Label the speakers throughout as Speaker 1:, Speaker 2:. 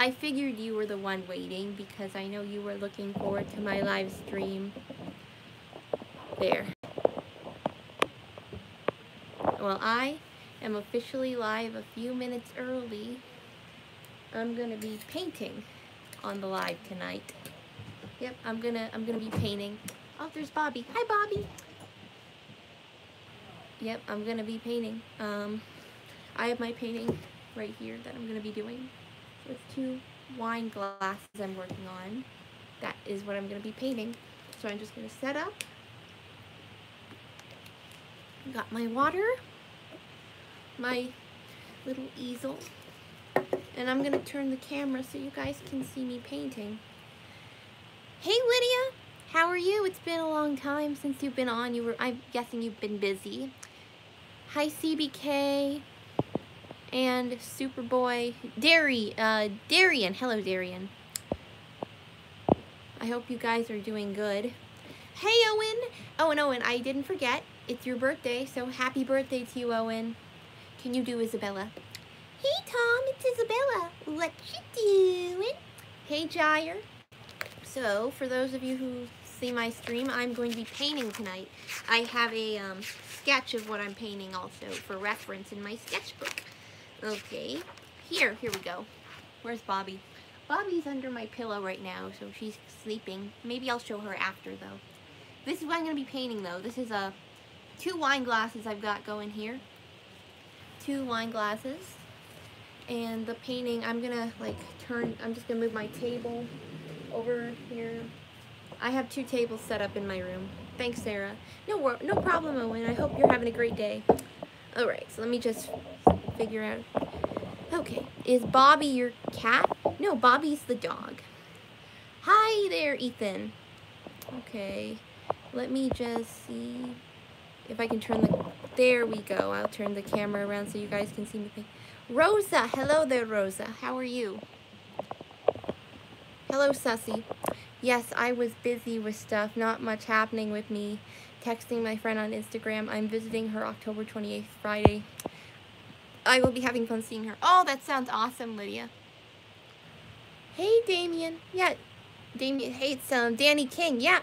Speaker 1: I figured you were the one waiting because I know you were looking forward to my live stream. There. Well, I am officially live a few minutes early. I'm gonna be painting on the live tonight. Yep, I'm gonna I'm gonna be painting. Oh, there's Bobby. Hi, Bobby. Yep, I'm gonna be painting. Um, I have my painting right here that I'm gonna be doing. It's two wine glasses I'm working on. That is what I'm gonna be painting. So I'm just gonna set up. Got my water, my little easel, and I'm gonna turn the camera so you guys can see me painting. Hey Lydia, how are you? It's been a long time since you've been on. You were, I'm guessing you've been busy. Hi CBK and Superboy, Dairy, uh, Darian. Hello Darian. I hope you guys are doing good. Hey Owen. Oh, and Owen, I didn't forget. It's your birthday, so happy birthday to you, Owen. Can you do Isabella? Hey Tom, it's Isabella. What you doing? Hey Jire. So, for those of you who see my stream, I'm going to be painting tonight. I have a um, sketch of what I'm painting also for reference in my sketchbook. Okay, here, here we go. Where's Bobby? Bobby's under my pillow right now, so she's sleeping. Maybe I'll show her after, though. This is what I'm going to be painting, though. This is a uh, two wine glasses I've got going here. Two wine glasses. And the painting, I'm going to, like, turn, I'm just going to move my table over here. I have two tables set up in my room. Thanks, Sarah. No, no problem, Owen. I hope you're having a great day. All right, so let me just figure out. Okay, is Bobby your cat? No, Bobby's the dog. Hi there, Ethan. Okay, let me just see if I can turn the, there we go. I'll turn the camera around so you guys can see me. Rosa, hello there, Rosa. How are you? Hello, Sussy. Yes, I was busy with stuff. Not much happening with me. Texting my friend on Instagram. I'm visiting her October 28th, Friday. I will be having fun seeing her. Oh, that sounds awesome, Lydia. Hey, Damien. Yeah, Damien. It's um, Danny King. Yeah.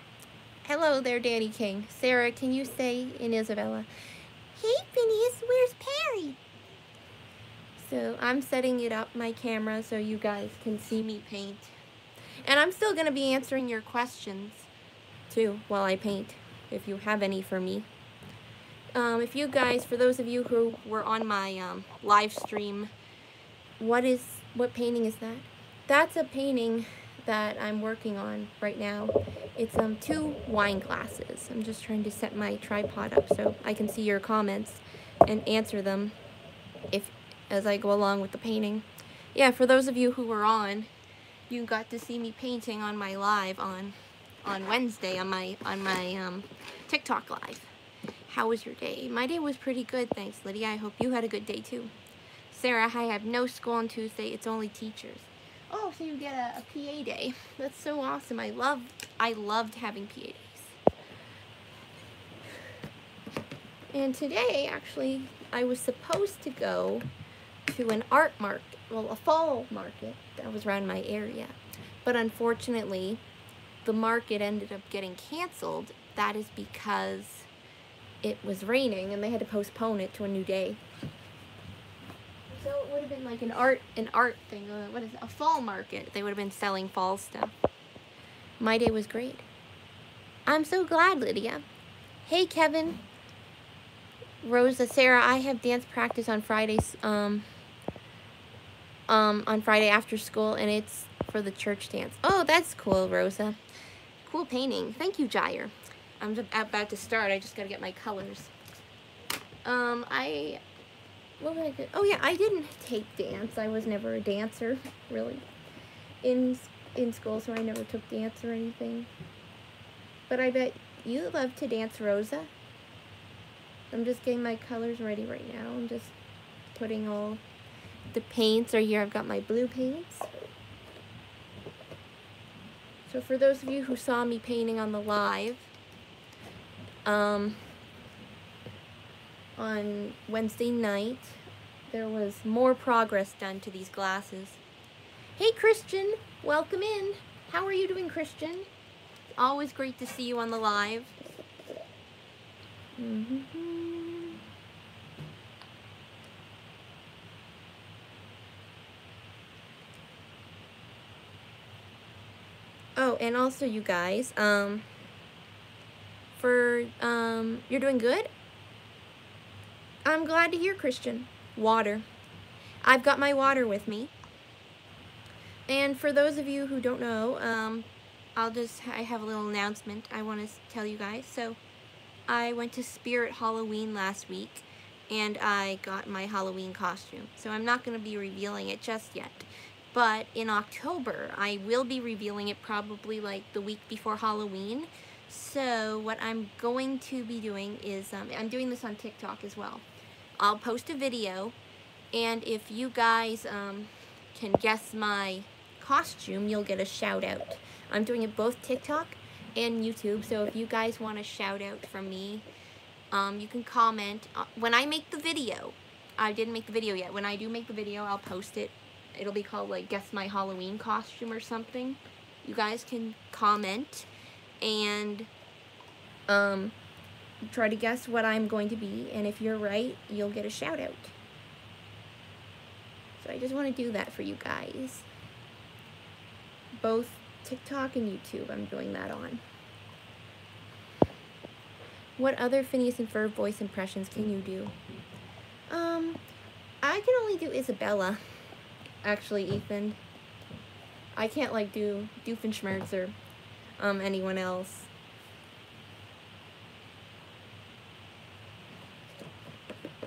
Speaker 1: Hello there, Danny King. Sarah, can you say in Isabella? Hey, Phineas, where's Perry? So I'm setting it up, my camera, so you guys can see me paint. And I'm still going to be answering your questions too while I paint, if you have any for me. Um, if you guys, for those of you who were on my um, live stream, what is, what painting is that? That's a painting that I'm working on right now. It's um two wine glasses. I'm just trying to set my tripod up so I can see your comments and answer them if as I go along with the painting. Yeah, for those of you who were on, you got to see me painting on my live on on Wednesday on my on my um, TikTok live. How was your day? My day was pretty good, thanks, Lydia. I hope you had a good day too. Sarah, I have no school on Tuesday. It's only teachers. Oh, so you get a, a PA day. That's so awesome. I love I loved having PA days. And today, actually, I was supposed to go to an art market, well, a fall market that was around my area. But unfortunately, the market ended up getting canceled. That is because it was raining and they had to postpone it to a new day. So it would have been like an art, an art thing. Uh, what is it? A fall market. They would have been selling fall stuff. My day was great. I'm so glad, Lydia. Hey, Kevin. Rosa, Sarah, I have dance practice on Fridays. Um, um, on Friday after school, and it's for the church dance. Oh, that's cool, Rosa. Cool painting. Thank you, Jire. I'm about to start. I just got to get my colors. Um, I, what did I do? Oh, yeah, I didn't take dance. I was never a dancer, really, in, in school, so I never took dance or anything. But I bet you love to dance, Rosa. I'm just getting my colors ready right now. I'm just putting all the paints are here. I've got my blue paints. So for those of you who saw me painting on the live, um, on Wednesday night, there was more progress done to these glasses. Hey, Christian. Welcome in. How are you doing, Christian? Always great to see you on the live. Mm -hmm. Oh, and also you guys, um, for, um, you're doing good? I'm glad to hear, Christian. Water. I've got my water with me. And for those of you who don't know, um, I'll just, I have a little announcement I want to tell you guys. So, I went to Spirit Halloween last week, and I got my Halloween costume. So I'm not going to be revealing it just yet. But in October, I will be revealing it probably like the week before Halloween. So what I'm going to be doing is, um, I'm doing this on TikTok as well. I'll post a video, and if you guys um, can guess my costume, you'll get a shout out. I'm doing it both TikTok and YouTube, so if you guys want a shout out from me, um, you can comment. Uh, when I make the video, I didn't make the video yet. When I do make the video, I'll post it. It'll be called like Guess My Halloween Costume or something. You guys can comment and um, try to guess what I'm going to be. And if you're right, you'll get a shout out. So I just want to do that for you guys. Both TikTok and YouTube, I'm doing that on. What other Phineas and Ferb voice impressions can you do? Um, I can only do Isabella, actually, Ethan. I can't, like, do Doofenshmirtz or um, anyone else.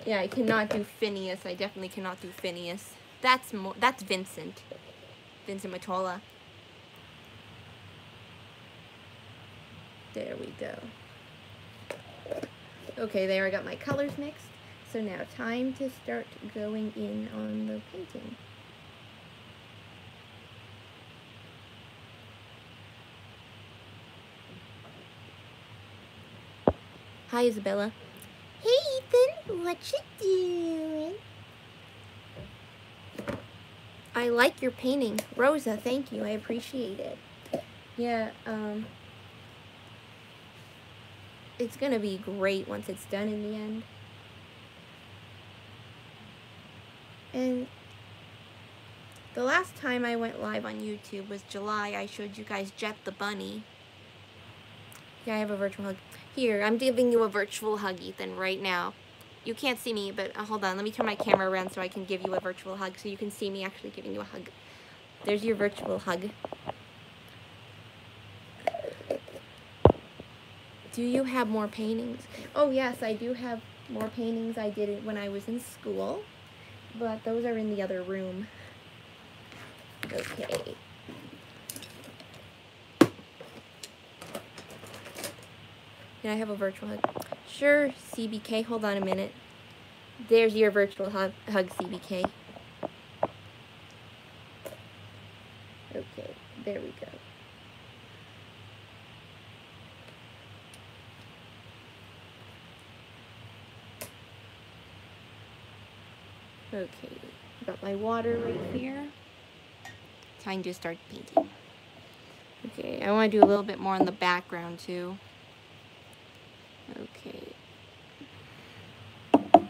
Speaker 1: Yeah, I cannot do Phineas. I definitely cannot do Phineas. That's more. That's Vincent. Vincent Martella. There we go. Okay, there I got my colors mixed. So now time to start going in on the painting. Hi, Isabella.
Speaker 2: Hey, Ethan. What you doing?
Speaker 1: I like your painting. Rosa, thank you. I appreciate it. Yeah, um, it's going to be great once it's done in the end. And the last time I went live on YouTube was July. I showed you guys Jet the Bunny. Yeah, I have a virtual hug. Here, I'm giving you a virtual hug, Ethan, right now. You can't see me, but uh, hold on. Let me turn my camera around so I can give you a virtual hug so you can see me actually giving you a hug. There's your virtual hug. Do you have more paintings? Oh yes, I do have more paintings. I did it when I was in school, but those are in the other room. Okay. Can I have a virtual hug? Sure, CBK. Hold on a minute. There's your virtual hug, hug CBK. Okay, there we go. Okay, got my water right here. Time to start painting. Okay, I want to do a little bit more in the background too. Okay. I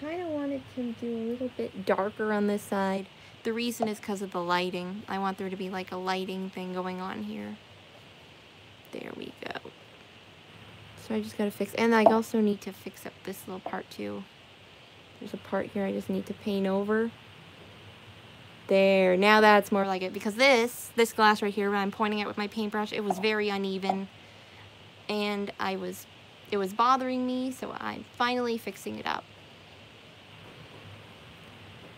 Speaker 1: kind of wanted to do a little bit darker on this side. The reason is because of the lighting. I want there to be like a lighting thing going on here. There we go. So I just got to fix, and I also need to fix up this little part too. There's a part here I just need to paint over. There, now that's more like it. Because this, this glass right here, when I'm pointing it with my paintbrush, it was very uneven. And I was, it was bothering me, so I'm finally fixing it up.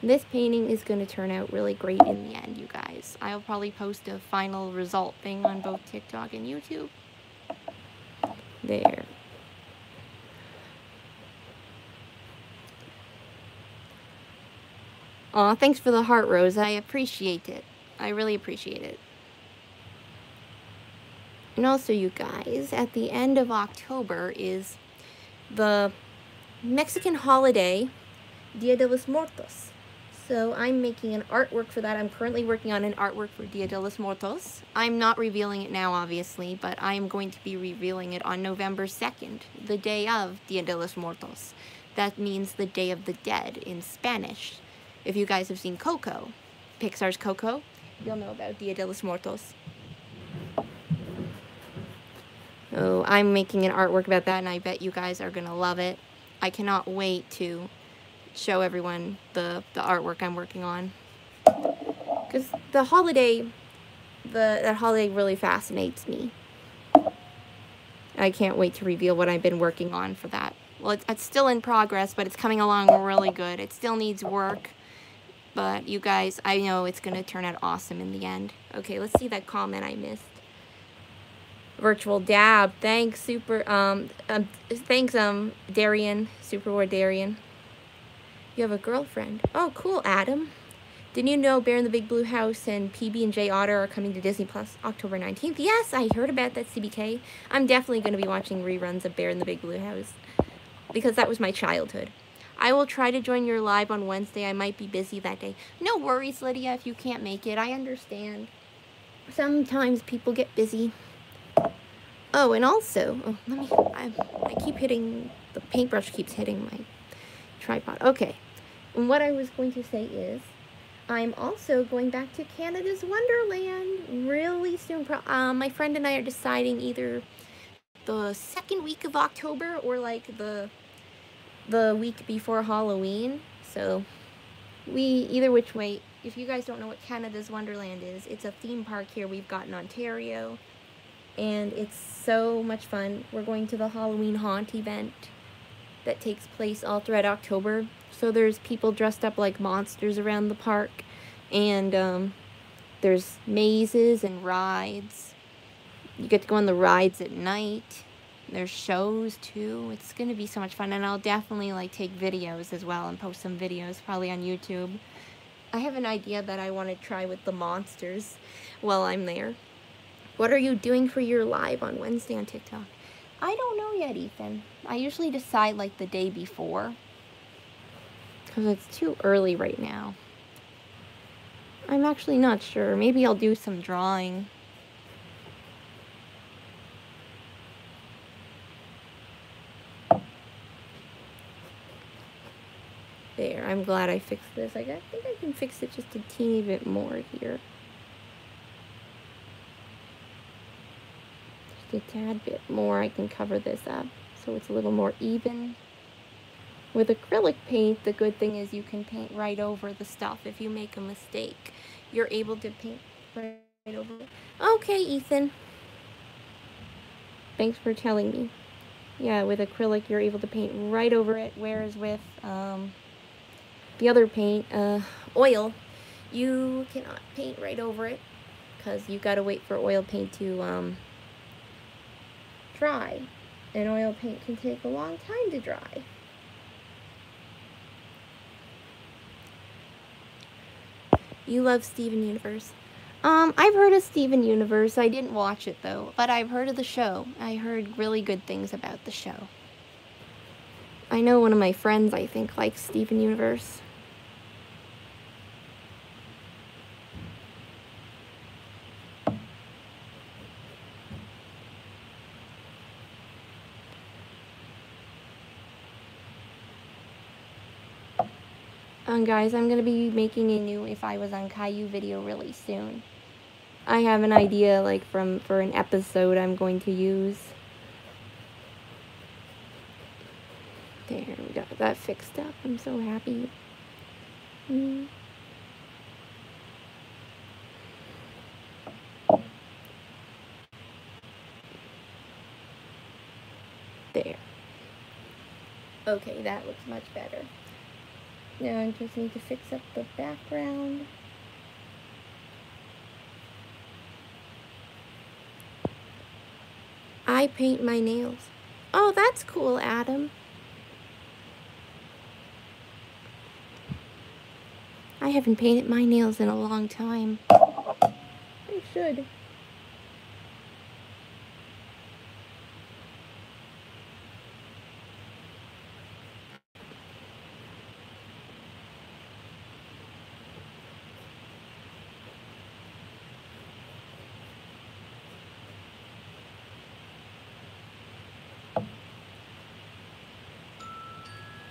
Speaker 1: This painting is going to turn out really great in the end, you guys. I'll probably post a final result thing on both TikTok and YouTube. There. Aw, thanks for the heart, Rose. I appreciate it. I really appreciate it. And also, you guys, at the end of October is the Mexican holiday, Dia de los Muertos. So I'm making an artwork for that. I'm currently working on an artwork for Dia de los Muertos. I'm not revealing it now, obviously, but I am going to be revealing it on November 2nd, the day of Dia de los Muertos. That means the Day of the Dead in Spanish. If you guys have seen Coco, Pixar's Coco, you'll know about Dia de los Muertos. Oh, I'm making an artwork about that, and I bet you guys are going to love it. I cannot wait to show everyone the, the artwork I'm working on. Because the holiday, the that holiday really fascinates me. I can't wait to reveal what I've been working on for that. Well, it's, it's still in progress, but it's coming along really good. It still needs work, but you guys, I know it's going to turn out awesome in the end. Okay, let's see that comment I missed. Virtual dab. Thanks, super, um, um thanks, um, Darian, Super War Darian. You have a girlfriend. Oh, cool, Adam. Didn't you know Bear in the Big Blue House and PB&J Otter are coming to Disney Plus October 19th? Yes, I heard about that, CBK. I'm definitely going to be watching reruns of Bear in the Big Blue House because that was my childhood. I will try to join your live on Wednesday. I might be busy that day. No worries, Lydia, if you can't make it. I understand. Sometimes people get busy. Oh, and also, oh, let me, I, I keep hitting, the paintbrush keeps hitting my tripod. Okay. What I was going to say is, I'm also going back to Canada's Wonderland really soon. Um, my friend and I are deciding either the second week of October or like the the week before Halloween. So we either which way. If you guys don't know what Canada's Wonderland is, it's a theme park here we've got in Ontario, and it's so much fun. We're going to the Halloween haunt event that takes place all throughout October. So there's people dressed up like monsters around the park, and um, there's mazes and rides. You get to go on the rides at night. There's shows too. It's going to be so much fun, and I'll definitely like take videos as well and post some videos probably on YouTube. I have an idea that I want to try with the monsters while I'm there. What are you doing for your live on Wednesday on TikTok? I don't know yet, Ethan. I usually decide like the day before. Because it's too early right now. I'm actually not sure. Maybe I'll do some drawing. There, I'm glad I fixed this. I think I can fix it just a teeny bit more here. Just a tad bit more, I can cover this up so it's a little more even. With acrylic paint, the good thing is you can paint right over the stuff. If you make a mistake, you're able to paint right over it. Okay, Ethan. Thanks for telling me. Yeah, with acrylic, you're able to paint right over it, whereas with um, the other paint, uh, oil, you cannot paint right over it because you got to wait for oil paint to um, dry. And oil paint can take a long time to dry. You love Steven Universe. Um, I've heard of Steven Universe. I didn't watch it though, but I've heard of the show. I heard really good things about the show. I know one of my friends, I think, likes Steven Universe. Um, guys, I'm going to be making a new If I Was on Caillou video really soon. I have an idea, like, from for an episode I'm going to use. There, we got that fixed up. I'm so happy. Mm. There. Okay, that looks much better. Now I just need to fix up the background. I paint my nails. Oh, that's cool, Adam. I haven't painted my nails in a long time. I should.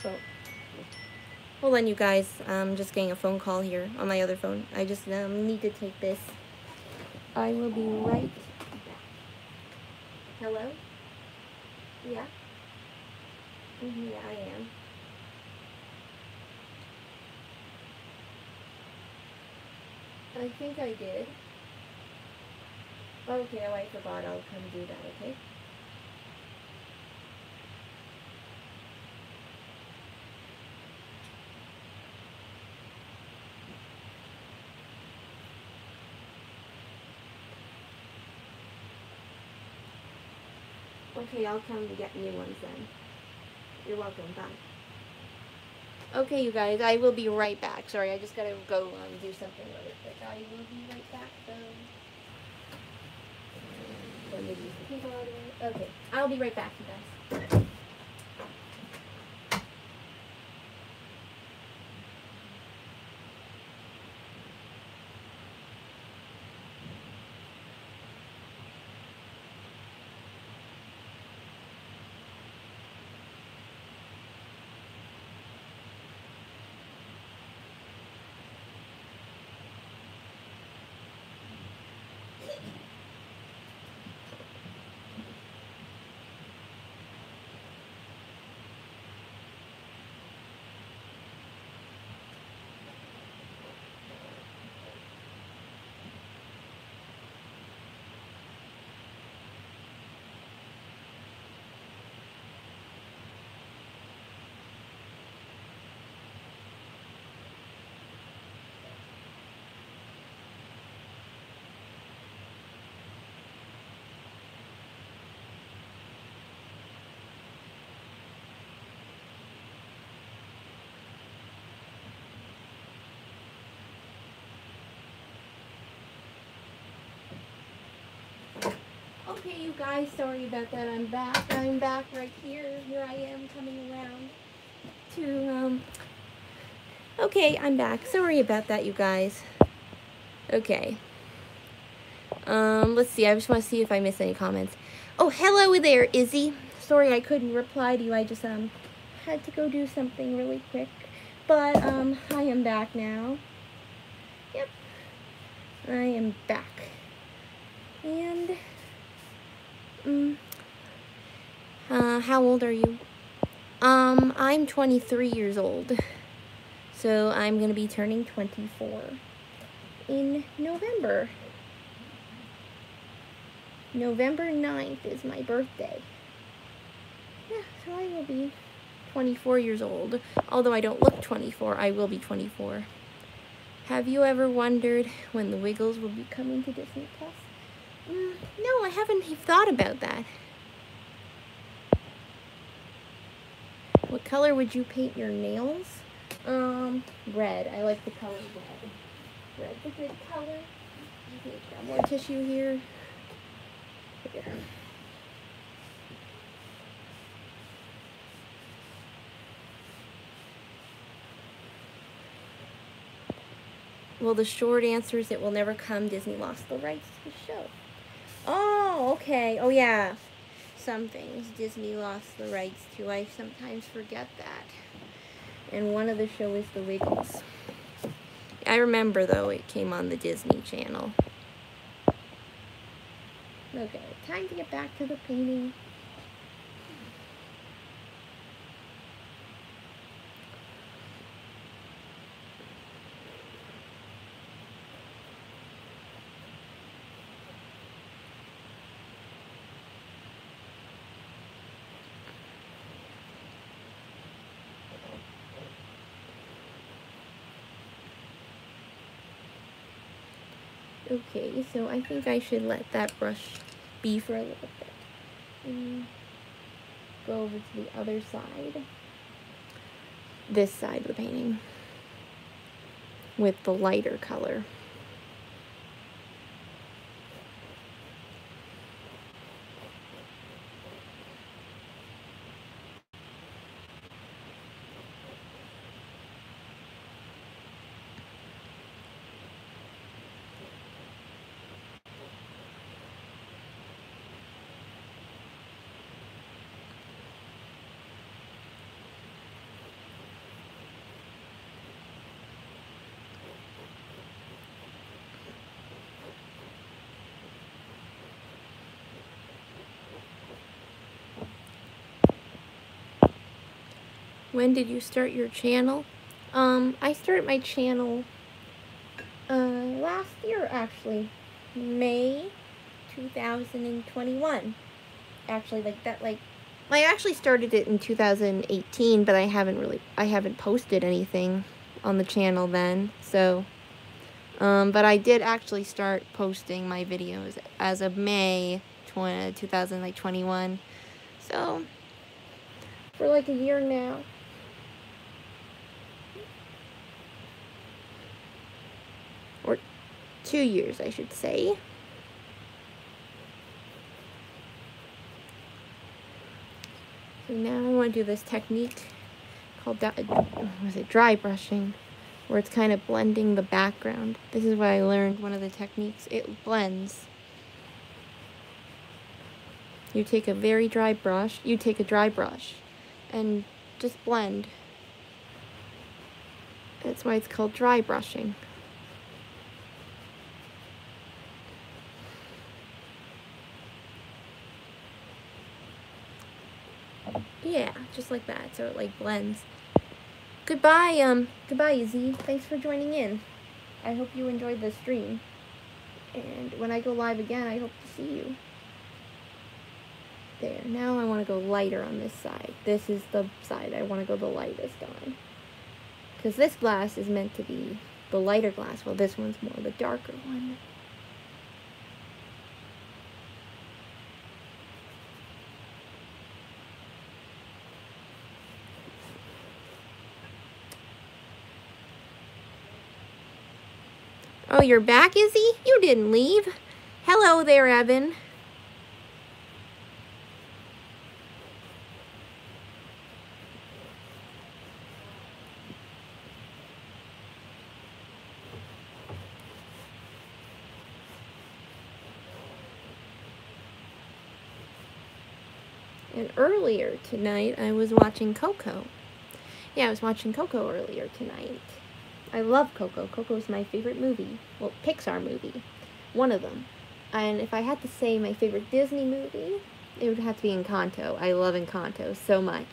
Speaker 1: Oh. Hold on, you guys. I'm just getting a phone call here on my other phone. I just um, need to take this. I will be right back. Hello? Yeah? Mhm, Yeah, I am. I think I did. Okay, I forgot. I'll come do that, okay? Okay, I'll come to get new ones then. You're welcome. Bye. Okay, you guys, I will be right back. Sorry, I just gotta go um, do something really quick. I will be right back, though. Okay, I'll be right back, you guys. Okay, you guys, sorry about that. I'm back. I'm back right here. Here I am coming around to, um, okay, I'm back. Sorry about that, you guys. Okay. Um, let's see. I just want to see if I missed any comments. Oh, hello there, Izzy. Sorry I couldn't reply to you. I just, um, had to go do something really quick. But, um, I am back now. Yep. I am back. And... Mm. Uh, how old are you? Um, I'm 23 years old. So I'm going to be turning 24 in November. November 9th is my birthday. Yeah, so I will be 24 years old. Although I don't look 24, I will be 24. Have you ever wondered when the Wiggles will be coming to Disney Plus? Mm, no, I haven't thought about that. What color would you paint your nails? Um, red. I like the color red. Red's a good color. More tissue here. Here. Well, the short answer is it will never come. Disney lost the rights to the show. Oh, okay. Oh, yeah. Some things Disney lost the rights to. I sometimes forget that. And one of the show is The Wiggles. I remember, though, it came on the Disney Channel. Okay, time to get back to the painting. Okay, so I think I should let that brush be for a little bit. And go over to the other side. This side of the painting. With the lighter color. When did you start your channel? Um, I started my channel uh, last year, actually. May 2021. Actually, like that, like, I actually started it in 2018, but I haven't really, I haven't posted anything on the channel then, so, um, but I did actually start posting my videos as of May 20, 2021, so, for like a year now. Or two years, I should say. So now I want to do this technique called, was it dry brushing, where it's kind of blending the background. This is what I learned, one of the techniques. It blends. You take a very dry brush, you take a dry brush, and just blend. That's why it's called dry brushing. Yeah, just like that. So it like blends. Goodbye, um, goodbye, Izzy. Thanks for joining in. I hope you enjoyed the stream. And when I go live again, I hope to see you. There. Now I want to go lighter on this side. This is the side I want to go the lightest on. Because this glass is meant to be the lighter glass, while this one's more the darker one. You're back, Izzy? You didn't leave. Hello there, Evan. And earlier tonight, I was watching Coco. Yeah, I was watching Coco earlier tonight. I love Coco. Coco is my favorite movie. Well, Pixar movie. One of them. And if I had to say my favorite Disney movie, it would have to be Encanto. I love Encanto so much.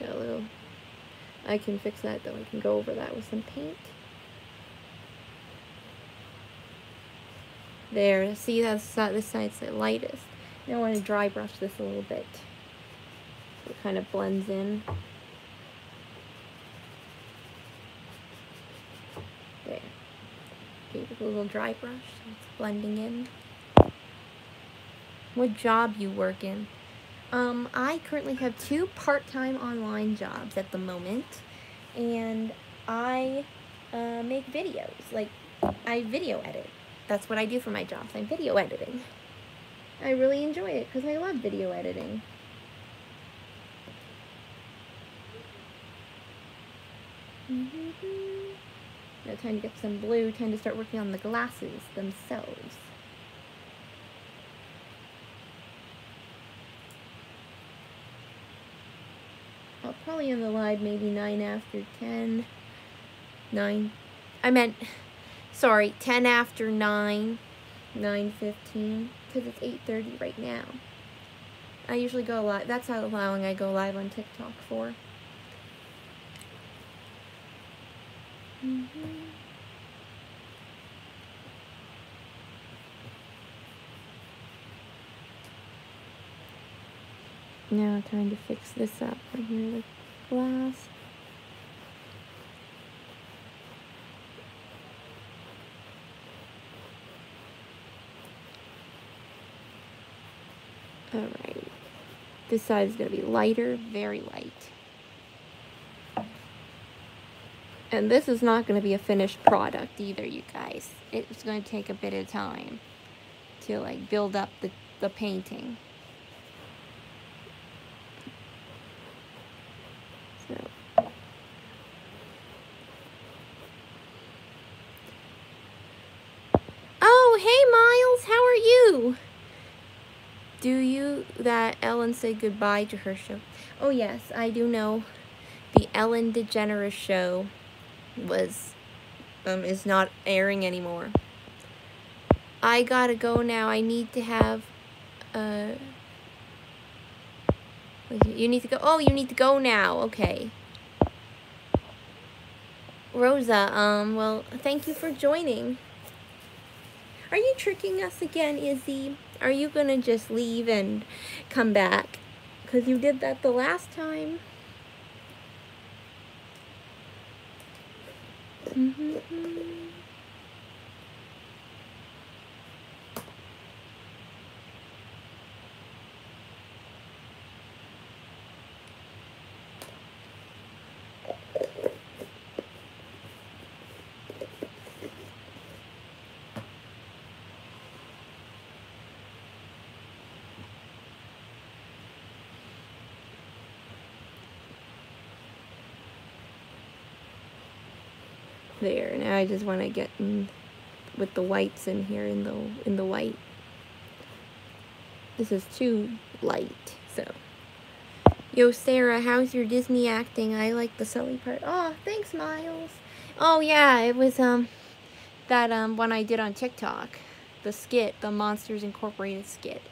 Speaker 1: Got a little... I can fix that though. I can go over that with some paint. There, see that's this side's the lightest. Now I want to dry brush this a little bit. So it kind of blends in. a little dry brush it's blending in. What job you work in? Um, I currently have two part-time online jobs at the moment, and I uh, make videos. Like, I video edit. That's what I do for my jobs. I'm video editing. I really enjoy it because I love video editing. Mm-hmm. Now time to get some blue, time to start working on the glasses themselves. I'll probably end the live maybe 9 after 10. 9. I meant, sorry, 10 after 9. 9.15. Because it's 8.30 right now. I usually go live. That's how long I go live on TikTok for. Mm -hmm. Now trying to fix this up right here, the glass. Alright. This side is going to be lighter, very light. And this is not going to be a finished product either, you guys. It's going to take a bit of time to like build up the, the painting. So. Oh, hey Miles, how are you? Do you that Ellen said goodbye to her show? Oh yes, I do know. The Ellen DeGeneres show was um is not airing anymore. I gotta go now. I need to have uh You need to go. Oh, you need to go now. Okay. Rosa, um, well, thank you for joining. Are you tricking us again, Izzy? Are you gonna just leave and come back? Because you did that the last time. Mm there. Now I just want to get in with the whites in here in the in the white. This is too light, so. Yo, Sarah, how's your Disney acting? I like the Sully part. Oh, thanks, Miles. Oh, yeah, it was, um, that, um, one I did on TikTok. The skit, the Monsters Incorporated skit.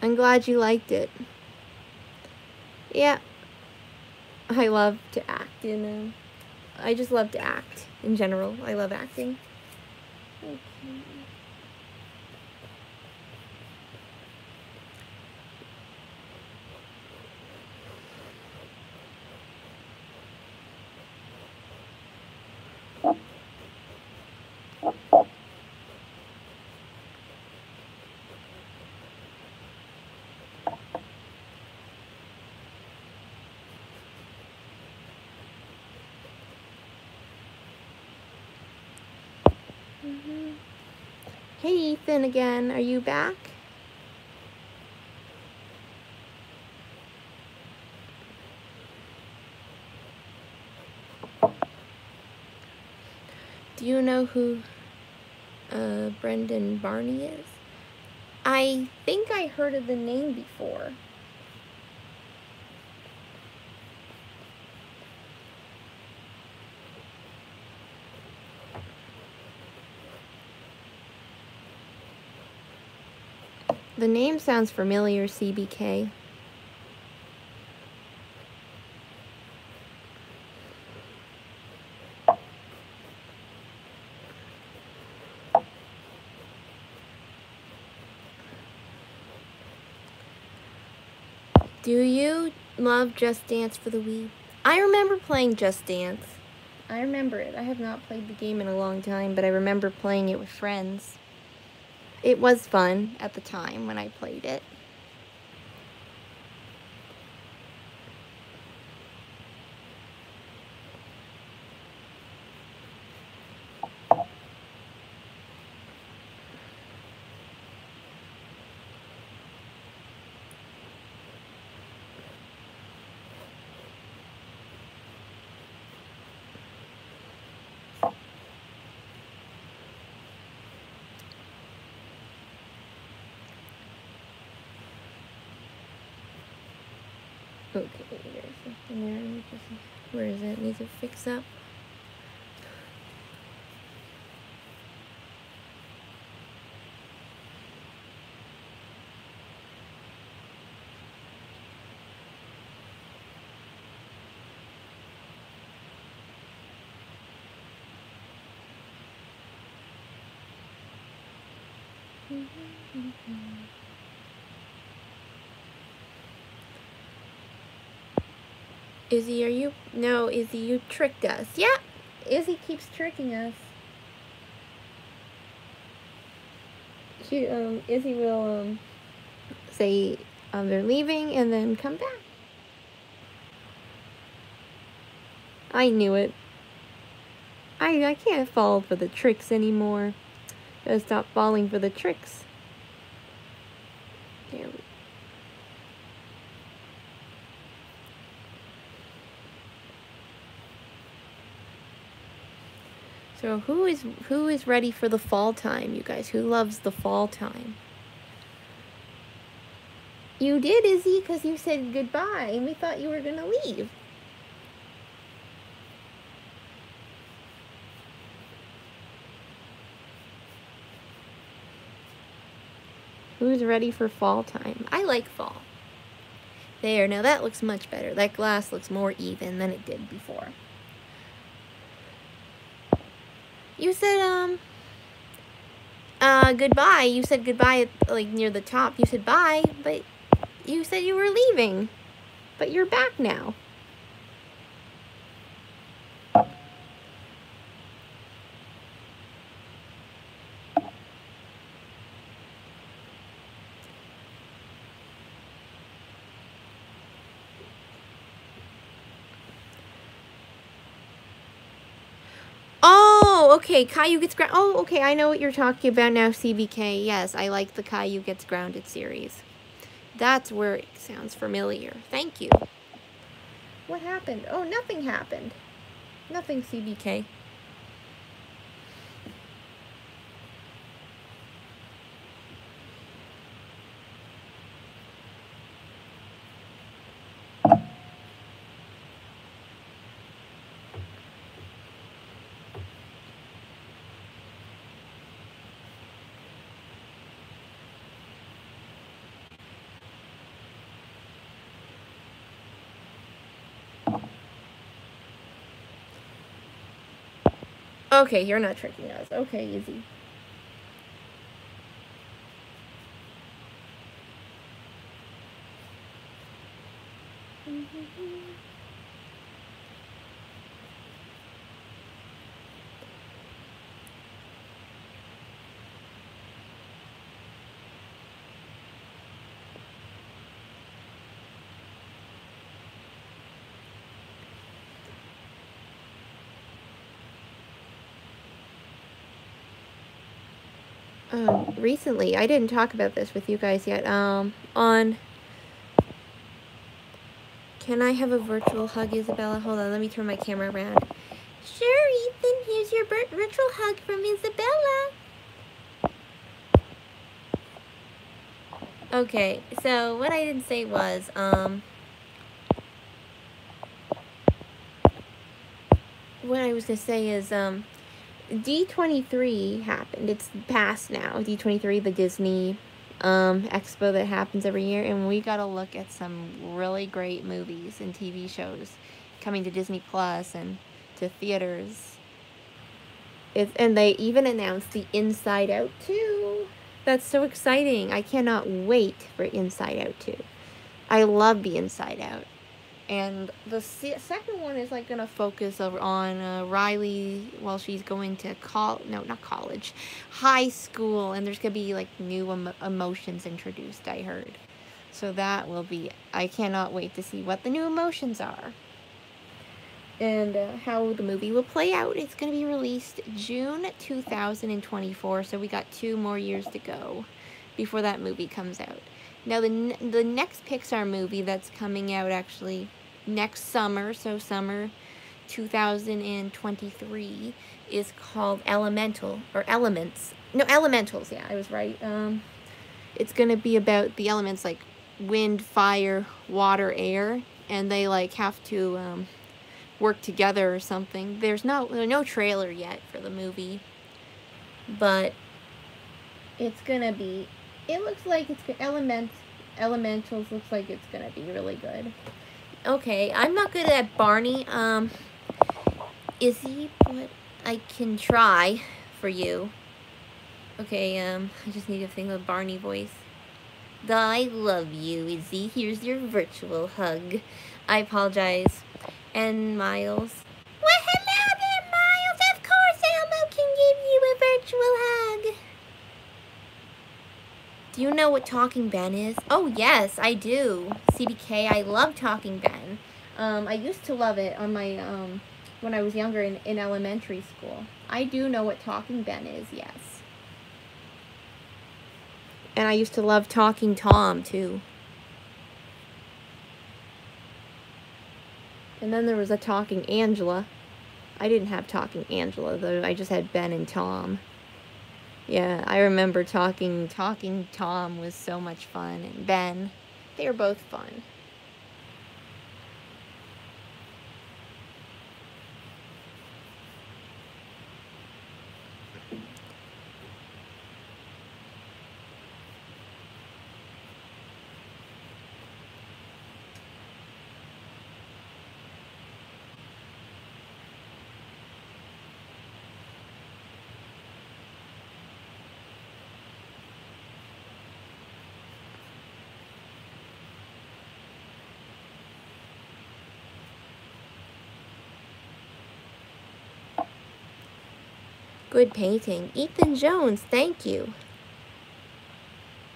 Speaker 1: I'm glad you liked it. Yeah. I love to act in, um, I just love to act in general. I love acting. Okay. Hey Ethan again, are you back? Do you know who uh, Brendan Barney is? I think I heard of the name before. The name sounds familiar, CBK. Do you love Just Dance for the Wii? I remember playing Just Dance. I remember it. I have not played the game in a long time, but I remember playing it with friends it was fun at the time when I played it. Okay, there's something there. Where is it? Needs to fix up. Mm-hmm. Izzy, are you? No, Izzy, you tricked us. Yeah, Izzy keeps tricking us. She, um, Izzy will, um, say um, they're leaving and then come back. I knew it. I, I can't fall for the tricks anymore. Gotta stop falling for the tricks. There we So who is who is ready for the fall time, you guys? Who loves the fall time? You did, Izzy, because you said goodbye and we thought you were going to leave. Who's ready for fall time? I like fall. There, now that looks much better. That glass looks more even than it did before. You said, um, uh, goodbye. You said goodbye, at, like, near the top. You said bye, but you said you were leaving. But you're back now. Oh, okay. Caillou gets grounded. Oh, okay. I know what you're talking about now, CBK. Yes, I like the Caillou gets grounded series. That's where it sounds familiar. Thank you. What happened? Oh, nothing happened. Nothing, CBK. Okay, you're not tricking us. Okay, easy. Mm-hmm. Um, recently, I didn't talk about this with you guys yet, um, on, can I have a virtual hug, Isabella? Hold on, let me turn my camera around.
Speaker 2: Sure, Ethan, here's your virtual hug from Isabella.
Speaker 1: Okay, so what I didn't say was, um, what I was going to say is, um, D23 happened. It's past now. D23, the Disney um, expo that happens every year. And we got to look at some really great movies and TV shows coming to Disney Plus and to theaters. It's, and they even announced the Inside Out 2. That's so exciting. I cannot wait for Inside Out 2. I love the Inside Out and the second one is like gonna focus on uh, Riley while she's going to call no not college high school and there's gonna be like new em emotions introduced I heard. So that will be I cannot wait to see what the new emotions are. And uh, how the movie will play out it's gonna be released June 2024 so we got two more years to go before that movie comes out now, the, the next Pixar movie that's coming out actually next summer, so summer 2023, is called Elemental, or Elements. No, Elementals, yeah, I was right. Um, it's going to be about the elements like wind, fire, water, air, and they like have to um, work together or something. There's no, no trailer yet for the movie, but it's going to be it looks like it's element elementals looks like it's gonna be really good okay i'm not good at barney um is he what i can try for you okay um i just need to think of barney voice I love you, Izzy. Here's your virtual hug. I apologize. And Miles.
Speaker 2: Well, hello there, Miles. Of course Elmo can give you a virtual hug.
Speaker 1: Do you know what Talking Ben is? Oh, yes, I do. CBK, I love Talking Ben. Um, I used to love it on my, um, when I was younger in, in elementary school. I do know what Talking Ben is, yes. And I used to love Talking Tom, too. And then there was a Talking Angela. I didn't have Talking Angela, though. I just had Ben and Tom. Yeah, I remember talking, talking Tom was so much fun, and Ben, they were both fun. Good painting. Ethan Jones, thank you.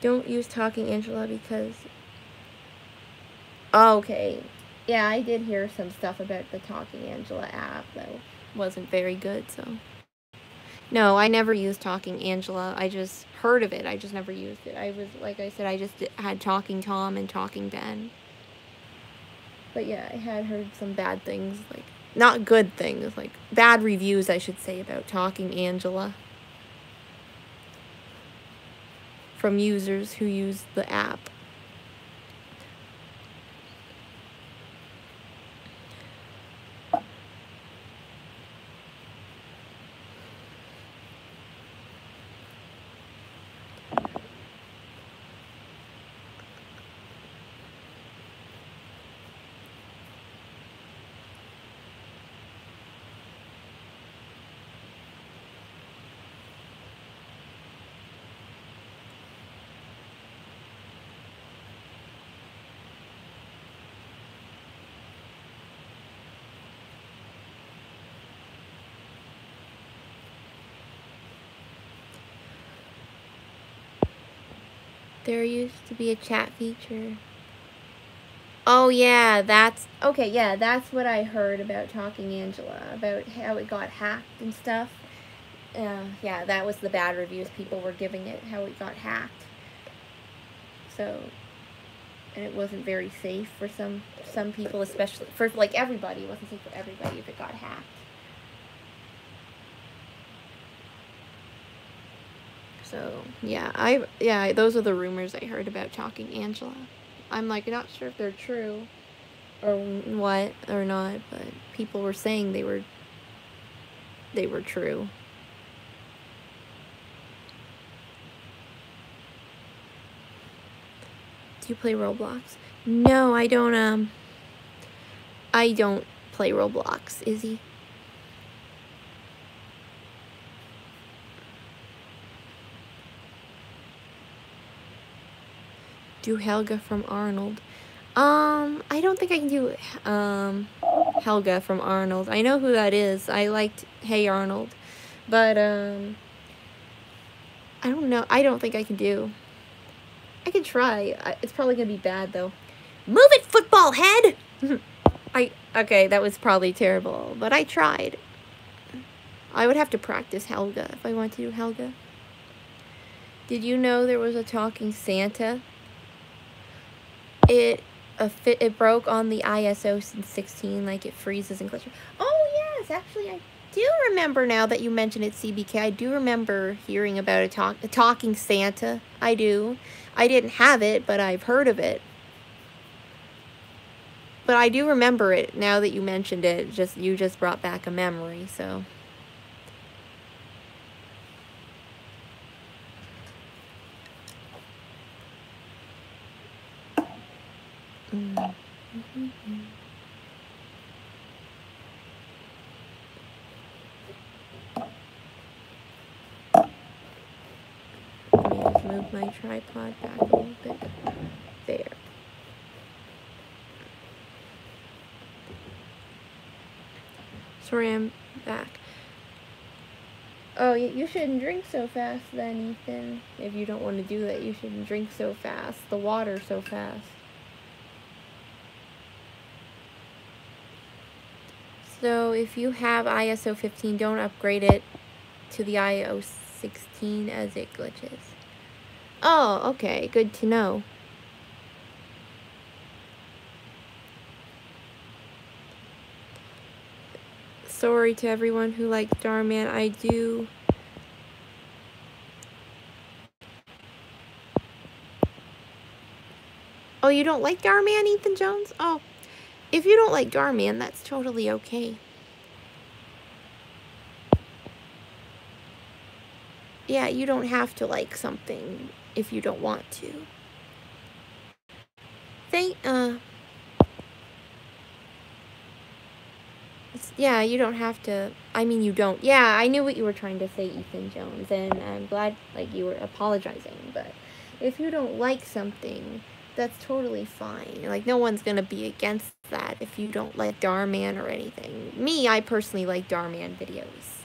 Speaker 1: Don't use Talking Angela because... Oh, okay. Yeah, I did hear some stuff about the Talking Angela app that wasn't very good, so... No, I never used Talking Angela. I just heard of it. I just never used it. I was, like I said, I just had Talking Tom and Talking Ben. But yeah, I had heard some bad things, like not good things, like bad reviews, I should say, about Talking Angela from users who use the app. There used to be a chat feature. Oh yeah, that's okay. Yeah, that's what I heard about Talking Angela about how it got hacked and stuff. Uh, yeah, that was the bad reviews people were giving it, how it got hacked. So, and it wasn't very safe for some some people, especially for like everybody. It wasn't safe for everybody if it got hacked. So yeah, I yeah those are the rumors I heard about talking Angela. I'm like not sure if they're true or what or not, but people were saying they were they were true. Do you play Roblox? No, I don't um I don't play Roblox, Izzy. Do Helga from Arnold. Um, I don't think I can do um, Helga from Arnold. I know who that is. I liked Hey Arnold. But, um, I don't know. I don't think I can do. I can try. It's probably going to be bad, though. Move it, football head! I, okay, that was probably terrible, but I tried. I would have to practice Helga if I want to do Helga. Did you know there was a talking Santa? It a fit it broke on the iOS since 16 like it freezes and glitches. Oh yes, actually I do remember now that you mentioned it CBK. I do remember hearing about a talk a talking Santa. I do. I didn't have it, but I've heard of it. But I do remember it now that you mentioned it. Just you just brought back a memory, so Mm. Let me just move my tripod back a little bit. There. Sorry, I'm back. Oh, you shouldn't drink so fast then, Ethan. If you don't want to do that, you shouldn't drink so fast. The water so fast. So if you have iOS 15, don't upgrade it to the iOS 16 as it glitches. Oh, okay, good to know. Sorry to everyone who likes Dhar Mann. I do... Oh, you don't like Dhar Mann, Ethan Jones? Oh, if you don't like Dhar Mann, that's totally okay. Yeah, you don't have to like something if you don't want to. Thank, uh... yeah, you don't have to... I mean, you don't. Yeah, I knew what you were trying to say, Ethan Jones, and I'm glad, like, you were apologizing, but if you don't like something, that's totally fine. Like, no one's gonna be against that if you don't like Dhar Mann or anything. Me, I personally like Dhar Mann videos.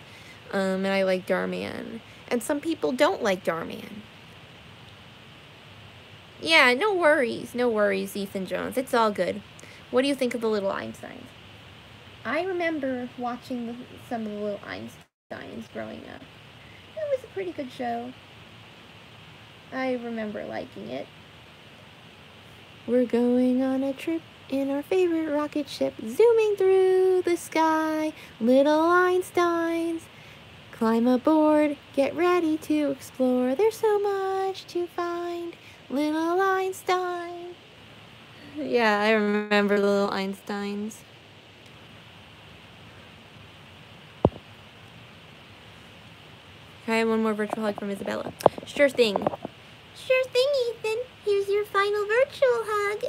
Speaker 1: Um, and I like Dhar Mann. And some people don't like Dhar Mann. Yeah, no worries. No worries, Ethan Jones. It's all good. What do you think of the Little Einsteins? I remember watching the, some of the Little Einsteins growing up. It was a pretty good show. I remember liking it. We're going on a trip in our favorite rocket ship, zooming through the sky. Little Einsteins, climb aboard, get ready to explore. There's so much to find. Little Einstein. Yeah, I remember little Einsteins. Can I have one more virtual hug from Isabella? Sure thing.
Speaker 2: Sure thing, Ethan. Here's your final virtual hug.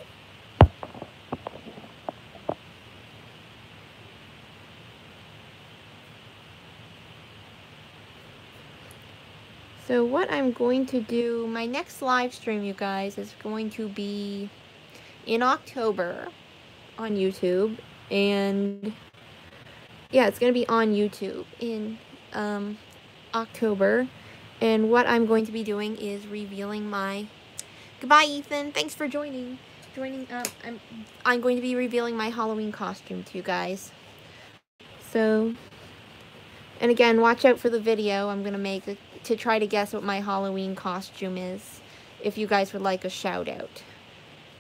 Speaker 1: So what I'm going to do, my next live stream, you guys, is going to be in October on YouTube. And yeah, it's going to be on YouTube in um, October. And what I'm going to be doing is revealing my... Goodbye, Ethan. Thanks for joining. Joining up. I'm, I'm going to be revealing my Halloween costume to you guys. So... And again, watch out for the video I'm going to make to try to guess what my Halloween costume is, if you guys would like a shout out.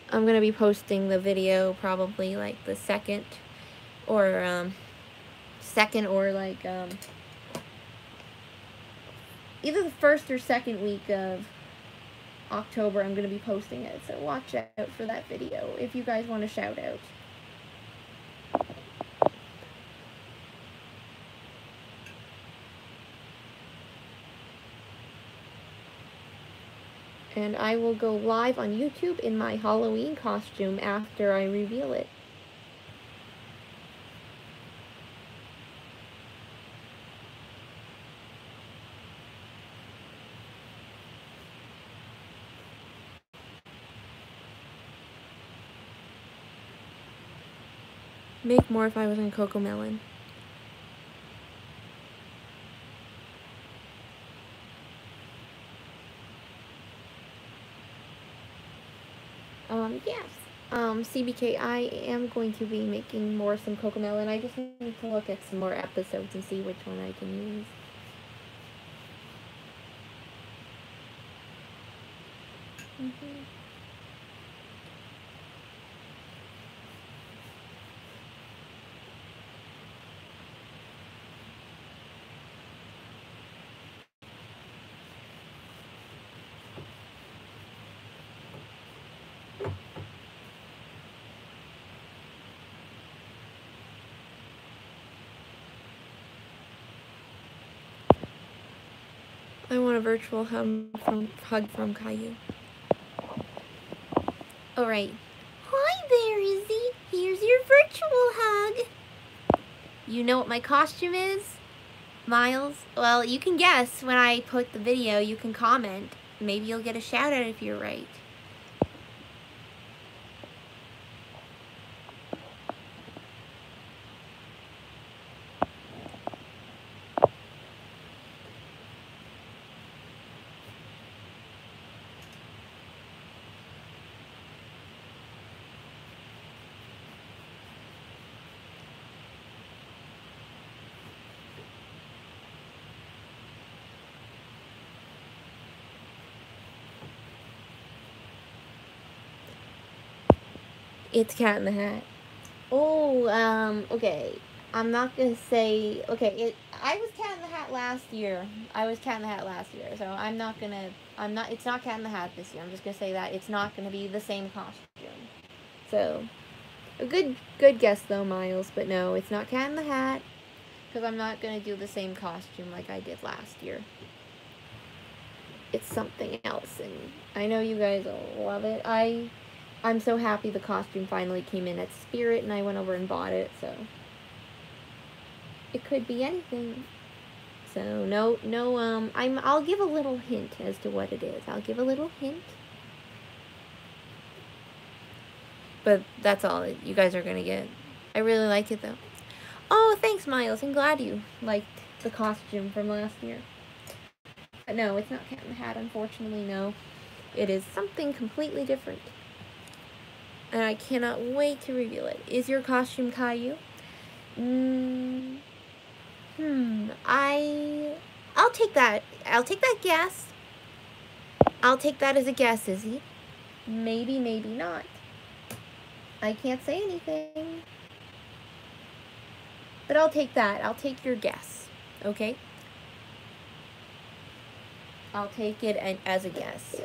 Speaker 1: I'm going to be posting the video probably like the second or um, second or like um, either the first or second week of October I'm going to be posting it. So watch out for that video if you guys want a shout out. and I will go live on YouTube in my Halloween costume after I reveal it. Make more if I was in CoComelon. Um, yes. Um, CBK, I am going to be making more some CoComelon. I just need to look at some more episodes and see which one I can use. I want a virtual hug from, hug from Caillou. Alright.
Speaker 2: Hi there, Izzy. Here's your virtual hug.
Speaker 1: You know what my costume is? Miles? Well, you can guess when I put the video. You can comment. Maybe you'll get a shout out if you're right. It's Cat in the Hat. Oh, um, okay. I'm not gonna say okay. It. I was Cat in the Hat last year. I was Cat in the Hat last year, so I'm not gonna. I'm not. It's not Cat in the Hat this year. I'm just gonna say that it's not gonna be the same costume. So, a good good guess though, Miles. But no, it's not Cat in the Hat because I'm not gonna do the same costume like I did last year. It's something else, and I know you guys love it. I I'm so happy the costume finally came in at Spirit and I went over and bought it, so. It could be anything. So, no, no, um, I'm, I'll give a little hint as to what it is. I'll give a little hint. But that's all you guys are gonna get. I really like it, though. Oh, thanks, Miles. I'm glad you liked the costume from last year. But no, it's not Cat in the Hat, unfortunately, no. It is something completely different. And I cannot wait to reveal it. Is your costume Caillou? Mm, hmm, I... I'll take that. I'll take that guess. I'll take that as a guess, Izzy. Maybe, maybe not. I can't say anything. But I'll take that. I'll take your guess. Okay? I'll take it as a guess.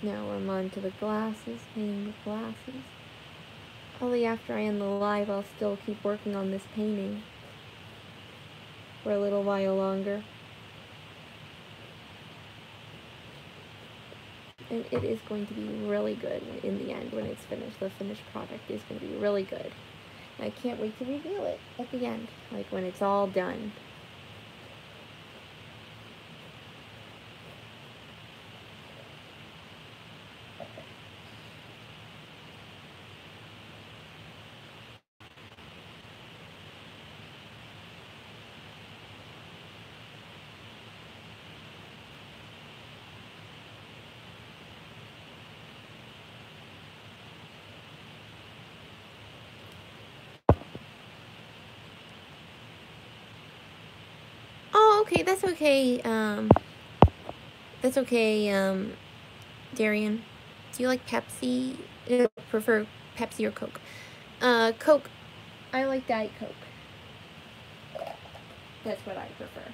Speaker 1: Now I'm on to the glasses, painting the glasses. Probably after I end the live, I'll still keep working on this painting for a little while longer. And it is going to be really good in the end when it's finished. The finished product is going to be really good. I can't wait to reveal it at the end, like when it's all done. okay. That's okay. Um, that's okay. Um, Darian, do you like Pepsi? I uh, prefer Pepsi or Coke? Uh, Coke. I like Diet Coke. That's what I prefer.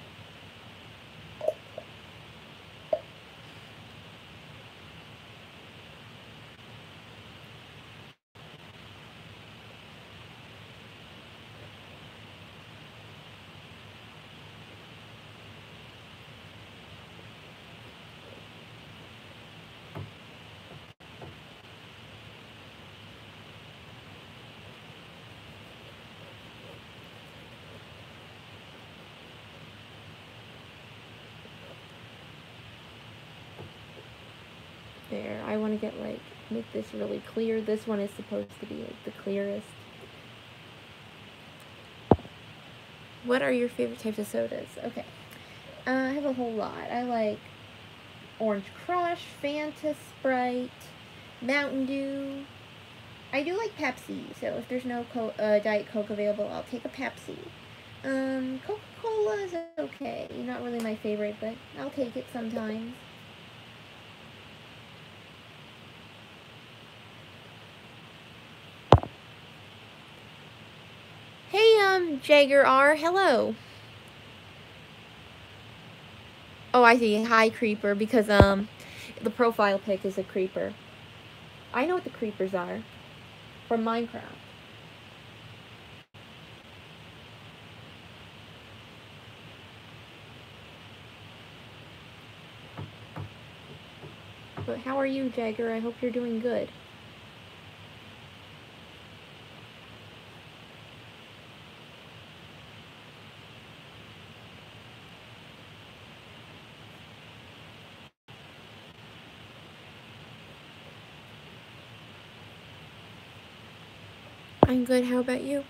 Speaker 1: there. I to get like, make this really clear. This one is supposed to be like the clearest. What are your favorite types of sodas? Okay. Uh, I have a whole lot. I like Orange Crush, Fanta, Sprite, Mountain Dew. I do like Pepsi, so if there's no Co uh, Diet Coke available, I'll take a Pepsi. Um, Coca-Cola is okay. Not really my favorite, but I'll take it sometimes. Jagger R. Hello. Oh, I see. Hi, Creeper, because um, the profile pic is a creeper. I know what the creepers are from Minecraft. But how are you, Jagger? I hope you're doing good. I'm good. How about you?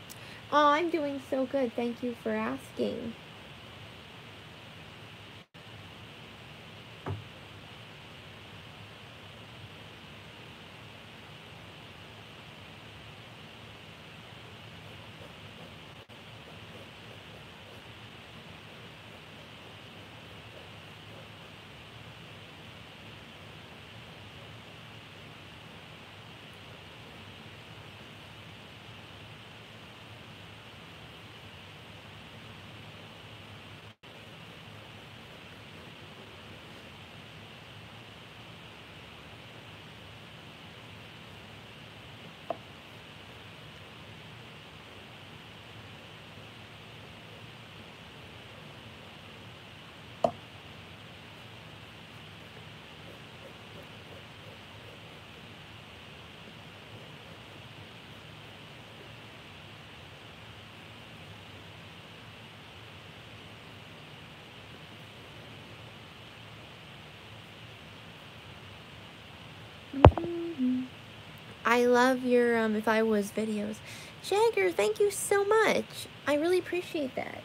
Speaker 1: Oh, I'm doing so good. Thank you for asking. I love your um if I was videos. Jagger, thank you so much. I really appreciate that.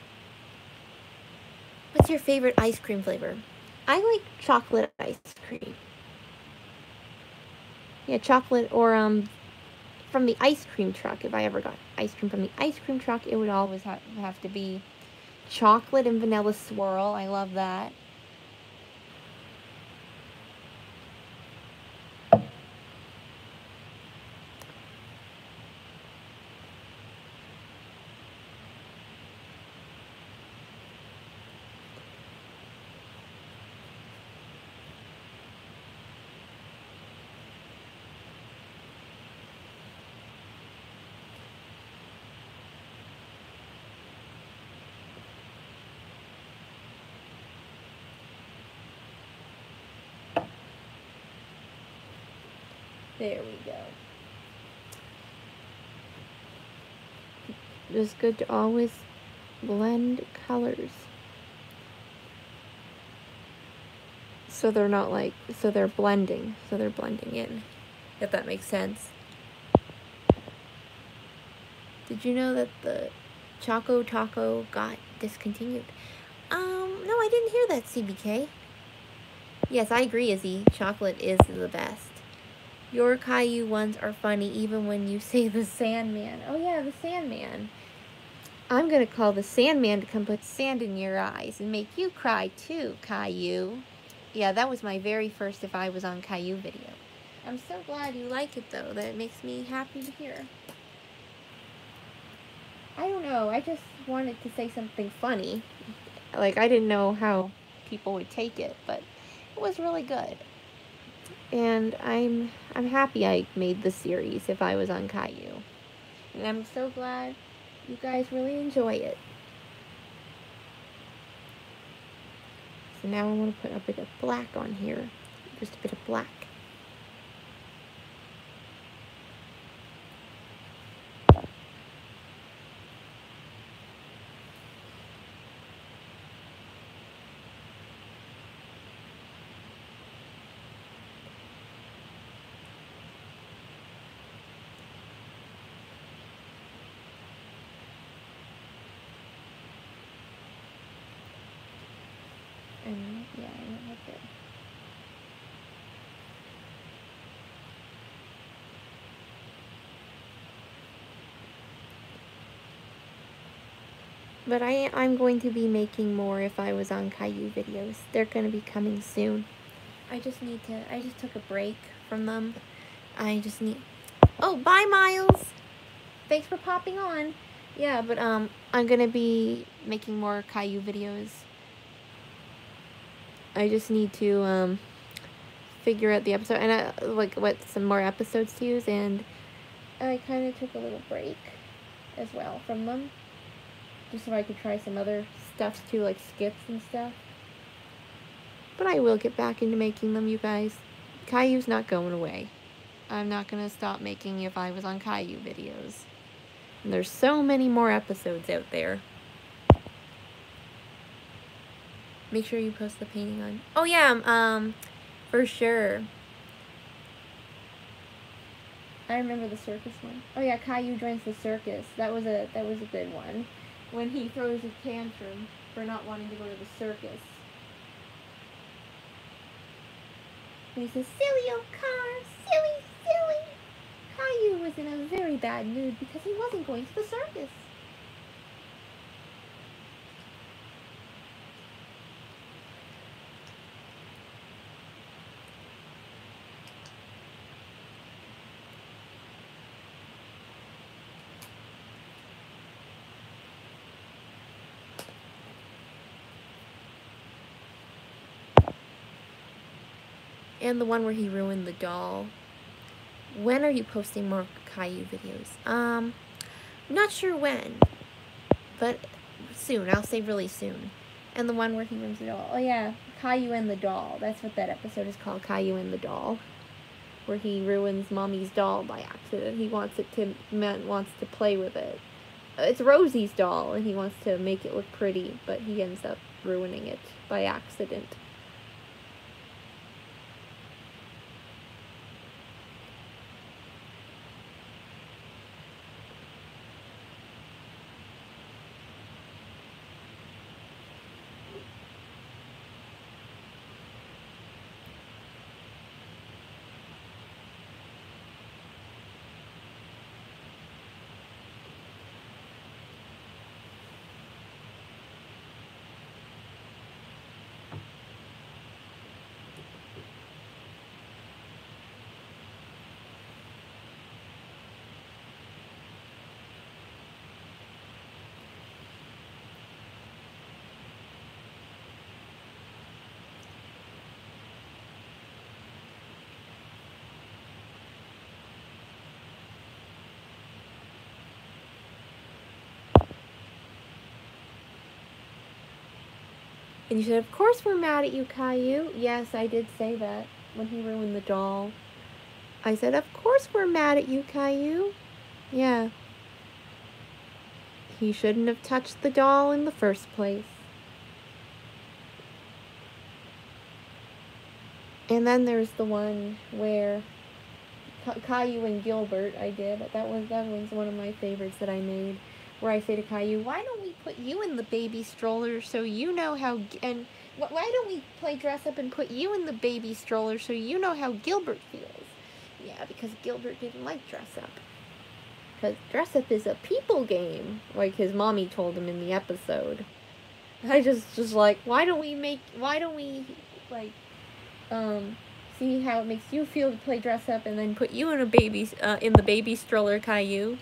Speaker 1: What's your favorite ice cream flavor? I like chocolate ice cream. Yeah, chocolate or um from the ice cream truck. If I ever got ice cream from the ice cream truck, it would always ha- have to be chocolate and vanilla swirl. I love that. There we go. It's good to always blend colors. So they're not like, so they're blending. So they're blending in, if that makes sense. Did you know that the Choco Taco got discontinued? Um, no, I didn't hear that, CBK. Yes, I agree, Izzy. Chocolate is the best. Your Caillou ones are funny even when you say the Sandman. Oh yeah, the Sandman. I'm gonna call the Sandman to come put sand in your eyes and make you cry too, Caillou. Yeah, that was my very first if I was on Caillou video. I'm so glad you like it though. That makes me happy to hear. I don't know. I just wanted to say something funny. Like I didn't know how people would take it, but it was really good and I'm I'm happy I made the series if I was on Caillou. And I'm so glad you guys really enjoy it. So now I want to put a bit of black on here. Just a bit of black. And yeah, I went right there. But I, I'm going to be making more if I was on Caillou videos. They're going to be coming soon. I just need to, I just took a break from them. I just need, oh, bye Miles! Thanks for popping on. Yeah, but um, I'm going to be making more Caillou videos. I just need to um, figure out the episode and I, like what some more episodes to use and I kind of took a little break as well from them just so I could try some other stuff too like skits and stuff. But I will get back into making them you guys. Caillou's not going away. I'm not gonna stop making if I was on Caillou videos. And there's so many more episodes out there Make sure you post the painting on. Oh yeah, um, for sure. I remember the circus one. Oh yeah, Caillou joins the circus. That was a that was a good one. When he throws a tantrum for not wanting to go to the circus. And he says, "Silly old car, silly, silly." Caillou was in a very bad mood because he wasn't going to the circus. And the one where he ruined the doll. When are you posting more Caillou videos? Um, not sure when, but soon. I'll say really soon. And the one where he ruins the doll. Oh yeah, Caillou and the doll. That's what that episode is called, Caillou and the doll. Where he ruins mommy's doll by accident. He wants it to, man wants to play with it. It's Rosie's doll, and he wants to make it look pretty, but he ends up ruining it by accident. And you said, Of course we're mad at you, Caillou. Yes, I did say that when he ruined the doll. I said, Of course we're mad at you, Caillou. Yeah. He shouldn't have touched the doll in the first place. And then there's the one where Caillou and Gilbert I did. That was that was one of my favorites that I made. Where I say to Caillou, why don't we put you in the baby stroller so you know how and why don't we play dress up and put you in the baby stroller so you know how Gilbert feels? Yeah, because Gilbert didn't like dress up. Because dress up is a people game, like his mommy told him in the episode. I just just like, why don't we make why don't we like um see how it makes you feel to play dress up and then put you in a baby uh, in the baby stroller Caillou.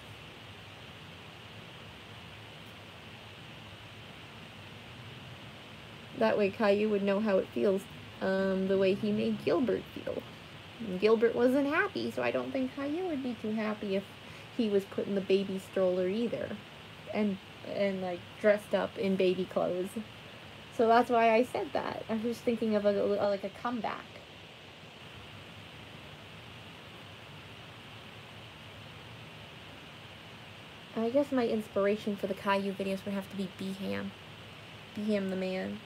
Speaker 1: That way Caillou would know how it feels um, the way he made Gilbert feel. And Gilbert wasn't happy, so I don't think Caillou would be too happy if he was put in the baby stroller either. And and like dressed up in baby clothes. So that's why I said that. I was thinking of a, a like a comeback. I guess my inspiration for the Caillou videos would have to be Beham. Beham the man.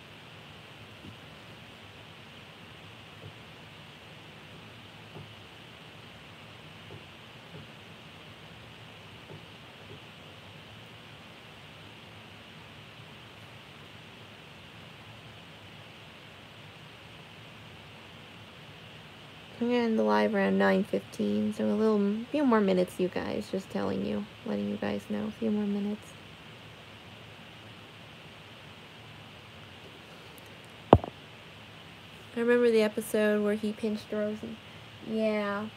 Speaker 1: Gonna end the live around 9.15, so a little, few more minutes, you guys. Just telling you, letting you guys know, a few more minutes. I remember the episode where he pinched Rosie. Yeah,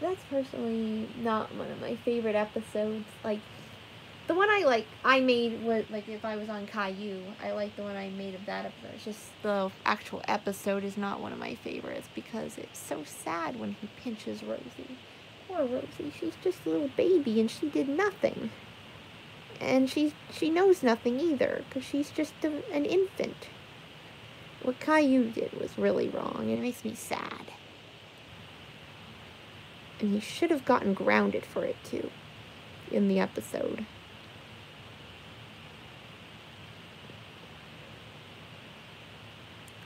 Speaker 1: that's personally not one of my favorite episodes. Like, the one I like I made was like if I was on Caillou, I like the one I made of that episode. It's just the actual episode is not one of my favorites because it's so sad when he pinches Rosie. Poor Rosie, she's just a little baby and she did nothing. And she's she knows nothing either because she's just a, an infant. What Caillou did was really wrong and it makes me sad. And he should have gotten grounded for it too in the episode.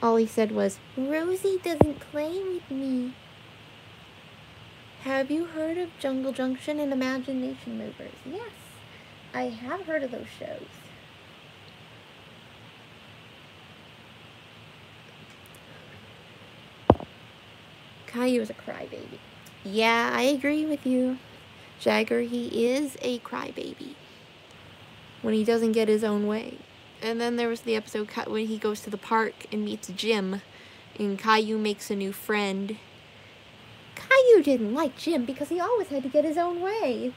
Speaker 1: All he said was, Rosie doesn't play with me. Have you heard of Jungle Junction and Imagination Movers? Yes, I have heard of those shows. Caillou is a crybaby. Yeah, I agree with you. Jagger, he is a crybaby. When he doesn't get his own way. And then there was the episode when he goes to the park and meets Jim, and Caillou makes a new friend. Caillou didn't like Jim because he always had to get his own way.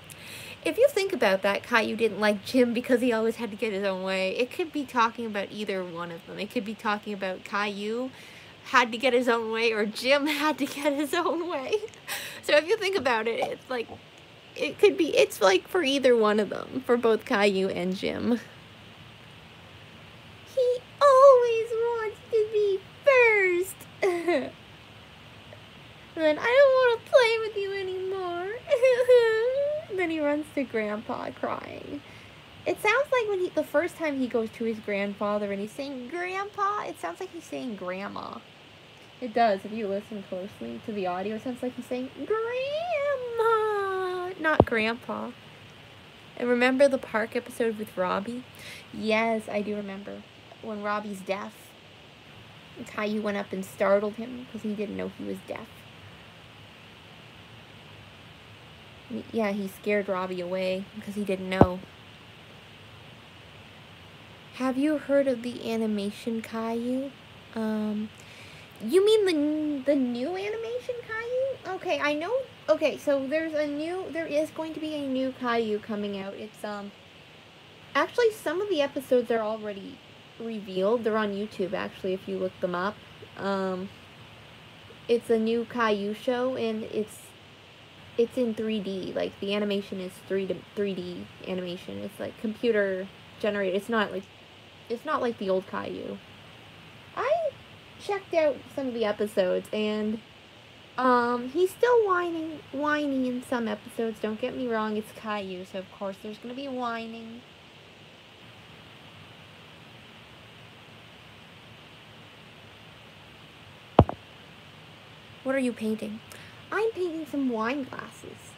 Speaker 1: If you think about that, Caillou didn't like Jim because he always had to get his own way. It could be talking about either one of them. It could be talking about Caillou had to get his own way or Jim had to get his own way. So if you think about it, it's like, it could be, it's like for either one of them, for both Caillou and Jim. Always wants to be first. then I don't want to play with you anymore. then he runs to Grandpa crying. It sounds like when he the first time he goes to his grandfather and he's saying Grandpa, it sounds like he's saying Grandma. It does if you listen closely to the audio. It sounds like he's saying Grandma, not Grandpa. And remember the park episode with Robbie? Yes, I do remember when Robbie's deaf. Caillou went up and startled him because he didn't know he was deaf. Yeah, he scared Robbie away because he didn't know. Have you heard of the animation Caillou? Um, you mean the the new animation Caillou? Okay, I know. Okay, so there's a new. There is going to be a new Caillou coming out. It's um. Actually, some of the episodes are already revealed. They're on YouTube, actually, if you look them up. Um, it's a new Caillou show, and it's it's in 3D. Like, the animation is 3D, 3D animation. It's, like, computer generated. It's not, like, it's not like the old Caillou. I checked out some of the episodes and um he's still whining whining in some episodes, don't get me wrong, it's Caillou, so of course there's gonna be whining. What are you painting? I'm painting some wine glasses.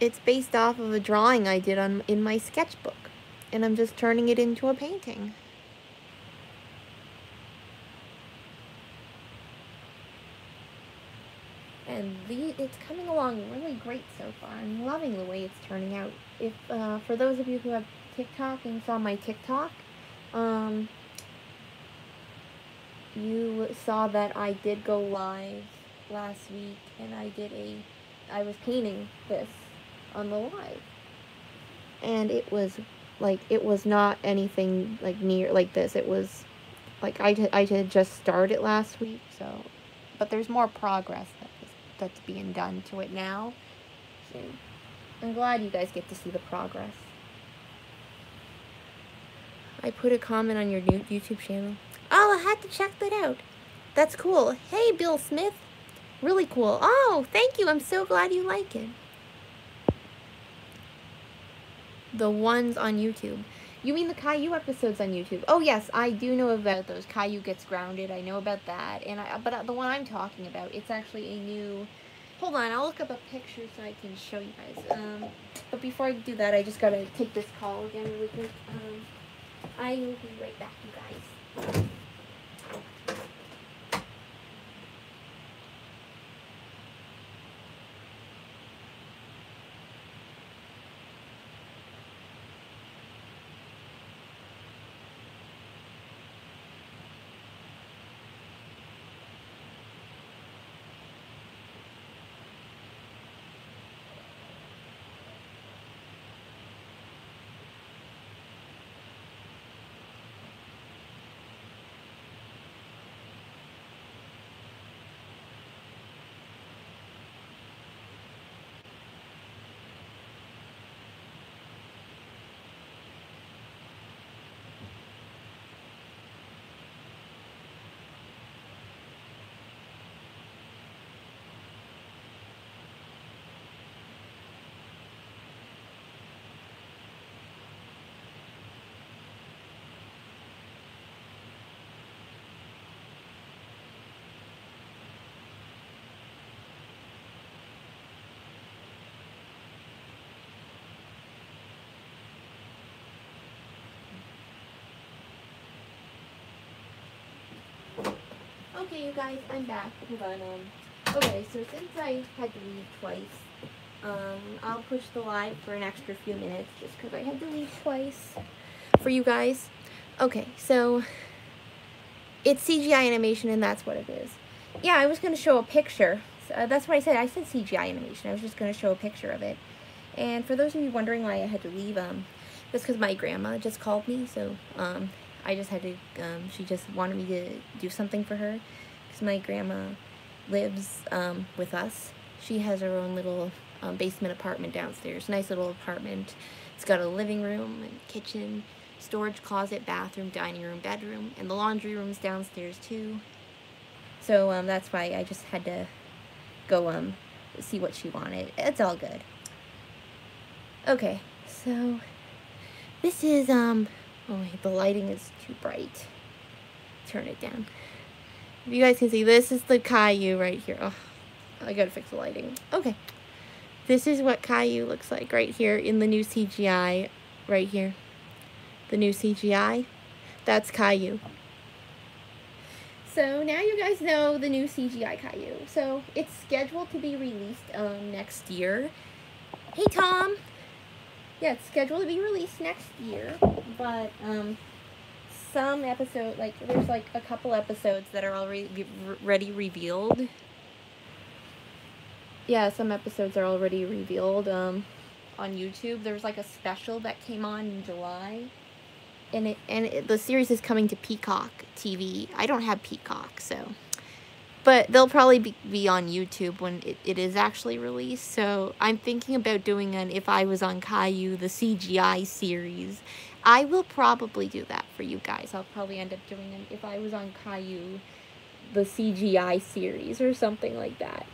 Speaker 1: It's based off of a drawing I did on in my sketchbook, and I'm just turning it into a painting. And the, it's coming along really great so far. I'm loving the way it's turning out. If uh, for those of you who have TikTok and saw my TikTok, um, you saw that I did go live last week and I did a I was painting this on the live. And it was like it was not anything like near like this. It was like I I did just started last week, so but there's more progress that is, that's being done to it now. So I'm glad you guys get to see the progress. I put a comment on your new YouTube channel. Oh, I had to check that out. That's cool. Hey, Bill Smith. Really cool. Oh, thank you. I'm so glad you like it. The ones on YouTube. You mean the Caillou episodes on YouTube? Oh yes, I do know about those. Caillou gets grounded. I know about that. And I, but the one I'm talking about, it's actually a new. Hold on, I'll look up a picture so I can show you guys. Um, but before I do that, I just gotta take this call again really quick. Um, I will be right back, you guys. Okay, you guys, I'm back. Hold on. Um, okay, so since I had to leave twice, um, I'll push the live for an extra few minutes just because I had to leave twice for you guys. Okay, so it's CGI animation and that's what it is. Yeah, I was going to show a picture. Uh, that's what I said. I said CGI animation. I was just going to show a picture of it. And for those of you wondering why I had to leave, um, that's because my grandma just called me, so um, I just had to, um, she just wanted me to do something for her because my grandma lives um, with us. She has her own little um, basement apartment downstairs, nice little apartment. It's got a living room and kitchen, storage closet, bathroom, dining room, bedroom, and the laundry room's downstairs too. So um, that's why I just had to go um, see what she wanted. It's all good. Okay, so this is um Oh the lighting is too bright. Turn it down. If you guys can see, this is the Caillou right here. Oh, I gotta fix the lighting. Okay. This is what Caillou looks like right here in the new CGI right here. The new CGI. That's Caillou. So now you guys know the new CGI Caillou. So it's scheduled to be released um, next year. Hey Tom! Yeah, it's scheduled to be released next year, but um, some episode like there's like a couple episodes that are already already revealed. Yeah, some episodes are already revealed um, on YouTube. There's like a special that came on in July, and it and it, the series is coming to Peacock TV. I don't have Peacock, so. But they'll probably be, be on YouTube when it, it is actually released. So I'm thinking about doing an If I Was on Caillou, the CGI series. I will probably do that for you guys. I'll probably end up doing an If I Was on Caillou, the CGI series or something like that.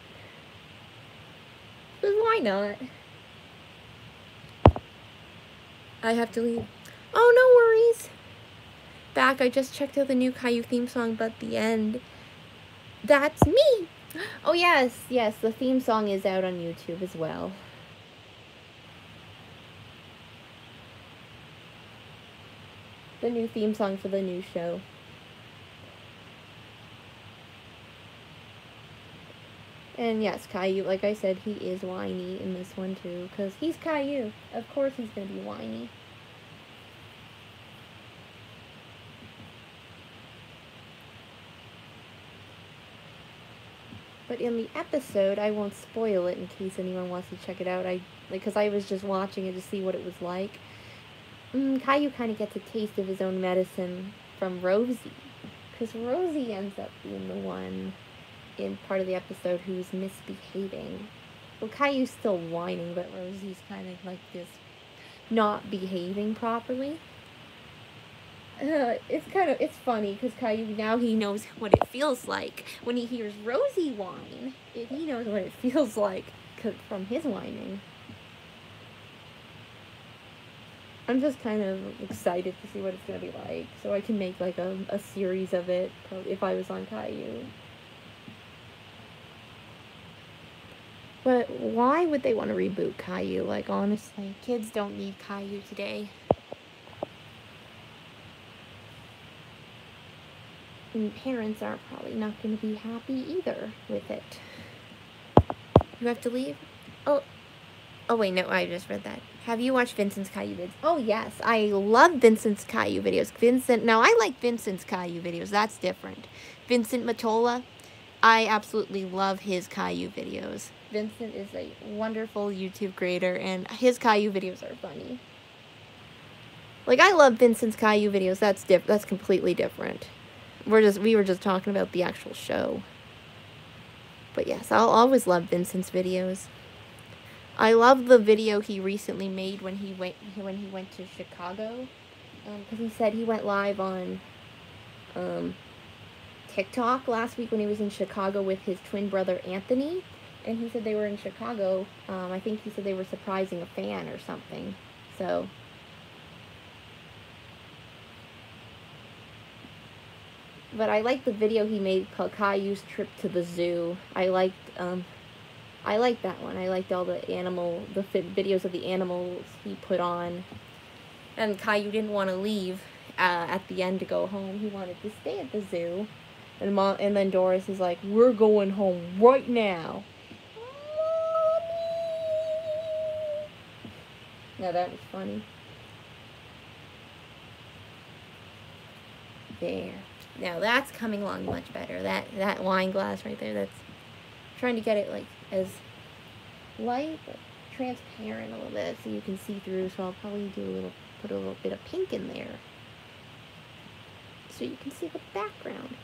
Speaker 1: But why not? I have to leave. Oh, no worries. Back, I just checked out the new Caillou theme song, but the end. That's me! Oh, yes, yes, the theme song is out on YouTube as well. The new theme song for the new show. And yes, Caillou, like I said, he is whiny in this one too, because he's Caillou. Of course he's going to be whiny. But in the episode, I won't spoil it in case anyone wants to check it out. I because I was just watching it to see what it was like. Mm, Caillou kind of gets a taste of his own medicine from Rosie, because Rosie ends up being the one in part of the episode who's misbehaving. Well, Caillou's still whining, but Rosie's kind of like this not behaving properly. Uh, it's kind of it's funny because Caillou now he knows what it feels like when he hears Rosie whine. He knows what it feels like from his whining. I'm just kind of excited to see what it's gonna be like, so I can make like a, a series of it if I was on Caillou. But why would they want to reboot Caillou? Like, honestly, kids don't need Caillou today. And parents are probably not going to be happy either with it. You have to leave? Oh, oh wait, no, I just read that. Have you watched Vincent's Caillou videos? Oh, yes, I love Vincent's Caillou videos. Vincent, now I like Vincent's Caillou videos. That's different. Vincent Martella, I absolutely love his Caillou videos. Vincent is a wonderful YouTube creator, and his Caillou videos are funny. Like I love Vincent's Caillou videos. That's diff. That's completely different. We're just we were just talking about the actual show. But yes, I'll always love Vincent's videos. I love the video he recently made when he went when he went to Chicago, because um, he said he went live on um, TikTok last week when he was in Chicago with his twin brother Anthony, and he said they were in Chicago. Um, I think he said they were surprising a fan or something. So. But I liked the video he made called Caillou's Trip to the Zoo. I liked, um, I liked that one. I liked all the animal, the videos of the animals he put on. And Caillou didn't want to leave uh, at the end to go home. He wanted to stay at the zoo. And mom, and then Doris is like, "We're going home right now." Now that was funny. There. Now that's coming along much better. That that wine glass right there, that's trying to get it like as light, transparent a little bit so you can see through. So I'll probably do a little, put a little bit of pink in there so you can see the background.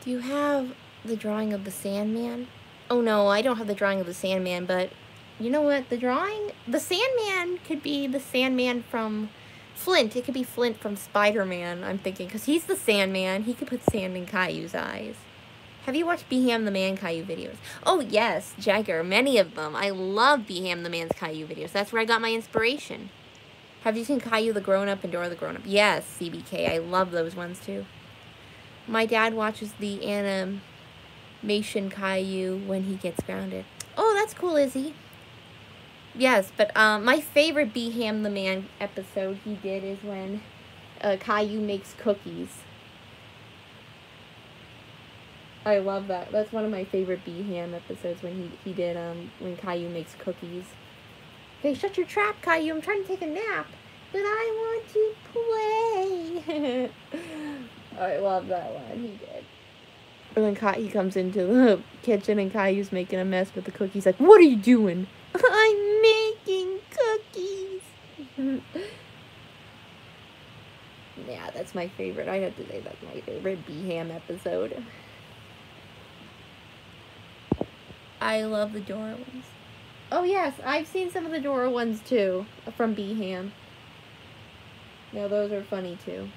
Speaker 1: Do you have the drawing of the Sandman? Oh no, I don't have the drawing of the Sandman, but you know what? The drawing, the Sandman could be the Sandman from Flint. It could be Flint from Spider-Man, I'm thinking, because he's the Sandman. He could put sand in Caillou's eyes. Have you watched Beham the Man Caillou videos? Oh, yes, Jagger, many of them. I love Beham the Man's Caillou videos. That's where I got my inspiration. Have you seen Caillou the Grown Up and Dora the Grown Up? Yes, CBK. I love those ones too. My dad watches the animation Caillou when he gets grounded. Oh, that's cool, Izzy. Yes, but um, my favorite Beham the Man episode he did is when uh, Caillou makes cookies. I love that. That's one of my favorite Beham episodes when he, he did um when Caillou makes cookies. Okay, shut your trap, Caillou. I'm trying to take a nap. But I want to play. I love that one. He did. And then Kai, he comes into the kitchen and Caillou's making a mess with the cookies. Like, what are you doing? I'm making cookies. yeah, that's my favorite. I have to say that's my favorite Beham episode. I love the Dora ones. Oh yes, I've seen some of the Dora ones too from Beham. No, those are funny too.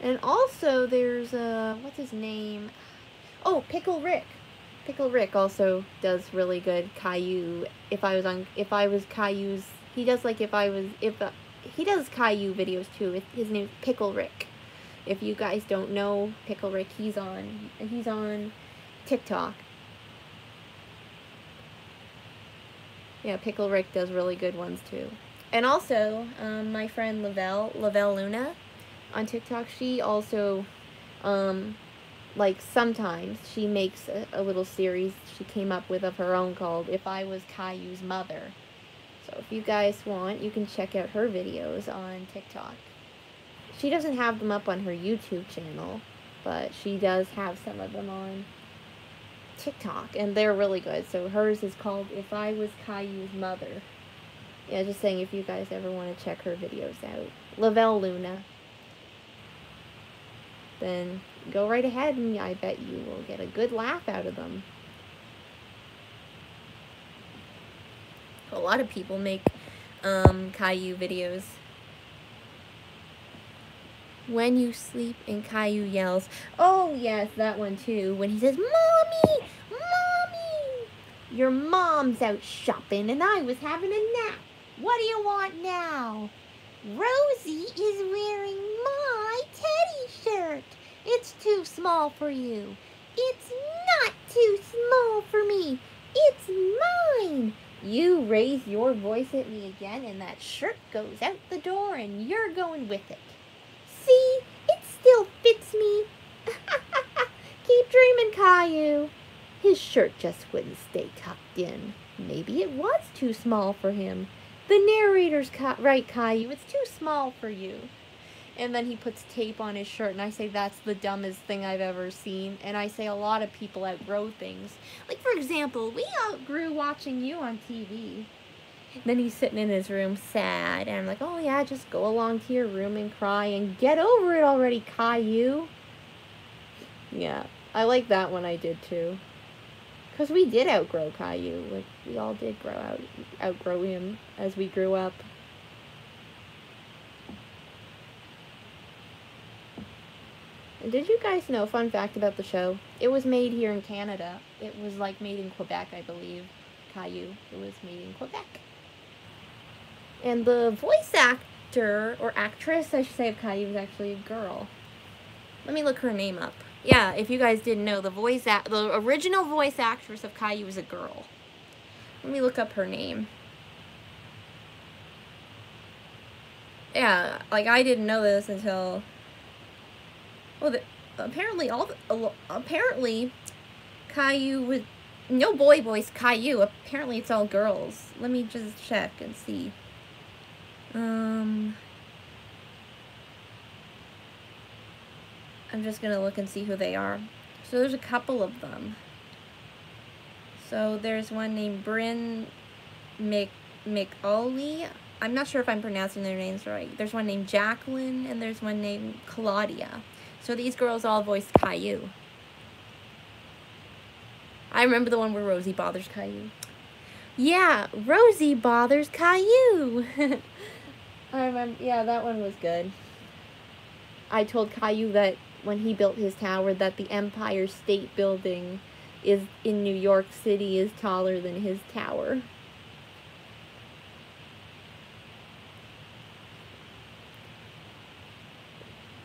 Speaker 1: And also there's uh what's his name? Oh, Pickle Rick. Pickle Rick also does really good Caillou. If I was on if I was Caillou's he does like if I was if uh, he does Caillou videos too. With his name's Pickle Rick. If you guys don't know Pickle Rick, he's on he's on TikTok. Yeah, Pickle Rick does really good ones too. And also, um, my friend Lavelle, Lavelle Luna, on TikTok, she also, um, like sometimes she makes a, a, little series she came up with of her own called "If I Was Caillou's Mother." So if you guys want, you can check out her videos on TikTok. She doesn't have them up on her YouTube channel, but she does have some of them on TikTok, and they're really good. So hers is called If I Was Caillou's Mother. Yeah, just saying if you guys ever want to check her videos out. Lavelle Luna. Then go right ahead and I bet you will get a good laugh out of them. A lot of people make um, Caillou videos. When you sleep and Caillou yells, oh yes, that one too, when he says, Mommy! Mommy! Your mom's out shopping and I was having a nap. What do you want now? Rosie is wearing my teddy shirt. It's too small for you. It's not too small for me. It's mine. You raise your voice at me again and that shirt goes out the door and you're going with it. See, it still fits me. Keep dreaming, Caillou. His shirt just wouldn't stay tucked in. Maybe it was too small for him. The narrator's ca- right, Caillou. It's too small for you. And then he puts tape on his shirt, and I say that's the dumbest thing I've ever seen. And I say a lot of people outgrow things. Like, for example, we outgrew watching you on TV. Then he's sitting in his room sad, and I'm like, oh yeah, just go along to your room and cry and get over it already, Caillou. Yeah, I like that one I did too. Because we did outgrow Caillou. Like, we all did grow out, outgrow him as we grew up. Did you guys know, fun fact about the show, it was made here in Canada. It was like made in Quebec, I believe. Caillou. It was made in Quebec. And the voice actor, or actress, I should say, of Caillou was actually a girl. Let me look her name up. Yeah, if you guys didn't know, the voice the original voice actress of Caillou was a girl. Let me look up her name. Yeah, like I didn't know this until. Well, the, apparently all the, apparently Caillou was no boy voice Caillou. Apparently it's all girls. Let me just check and see. Um, I'm just going to look and see who they are. So there's a couple of them. So there's one named Bryn Mc, McAuley. I'm not sure if I'm pronouncing their names right. There's one named Jacqueline and there's one named Claudia. So these girls all voiced Caillou. I remember the one where Rosie bothers Caillou. Yeah, Rosie bothers Caillou. I remember, yeah, that one was good. I told Caillou that when he built his tower that the Empire State Building is in New York City is taller than his tower.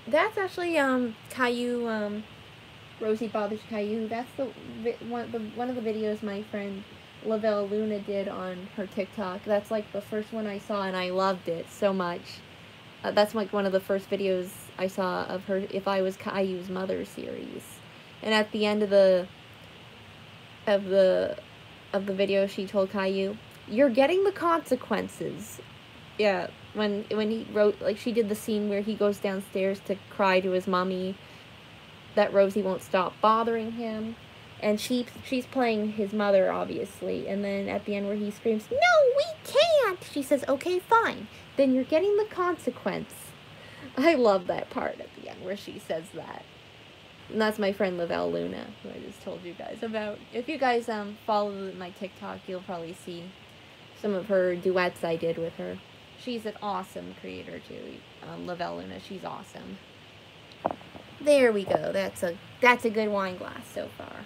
Speaker 1: That's actually um Caillou um Rosie Bothers Caillou. That's the one the one of the videos my friend Lavelle Luna did on her TikTok. That's like the first one I saw and I loved it so much. Uh, that's like one of the first videos I saw of her If I Was Caillou's Mother series. And at the end of the of the of the video she told Caillou, "You're getting the consequences." Yeah, when when he wrote like she did the scene where he goes downstairs to cry to his mommy that Rosie won't stop bothering him and she she's playing his mother obviously. And then at the end where he screams no we can't she says okay fine. Then you're getting the consequence. I love that part at the end where she says that. And that's my friend lavelle luna who i just told you guys about. If you guys um follow my tiktok you'll probably see some of her duets i did with her. She's an awesome creator too. Um, lavelle luna she's awesome. There we go. That's a that's a good wine glass so far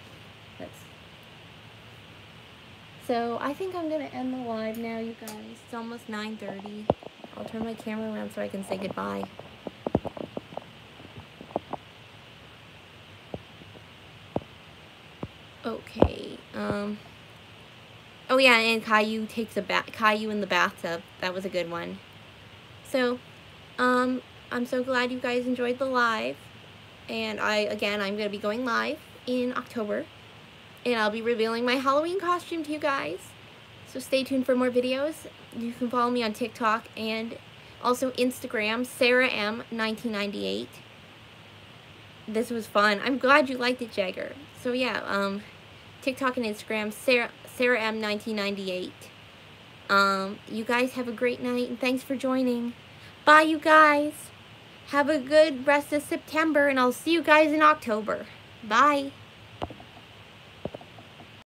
Speaker 1: so I think I'm gonna end the live now, you guys. It's almost 9:30. I'll turn my camera around so I can say goodbye. Okay. Um. Oh yeah, and Caillou takes a bath. Caillou in the bathtub. That was a good one. So, um, I'm so glad you guys enjoyed the live. And I, again, I'm going to be going live in October and I'll be revealing my Halloween costume to you guys. So stay tuned for more videos. You can follow me on TikTok and also Instagram, Sarah M 1998. This was fun. I'm glad you liked it, Jagger. So yeah, um, TikTok and Instagram, Sarah Sarah M 1998. Um, you guys have a great night and thanks for joining. Bye, you guys. Have a good rest of September and I'll see you guys in October. Bye.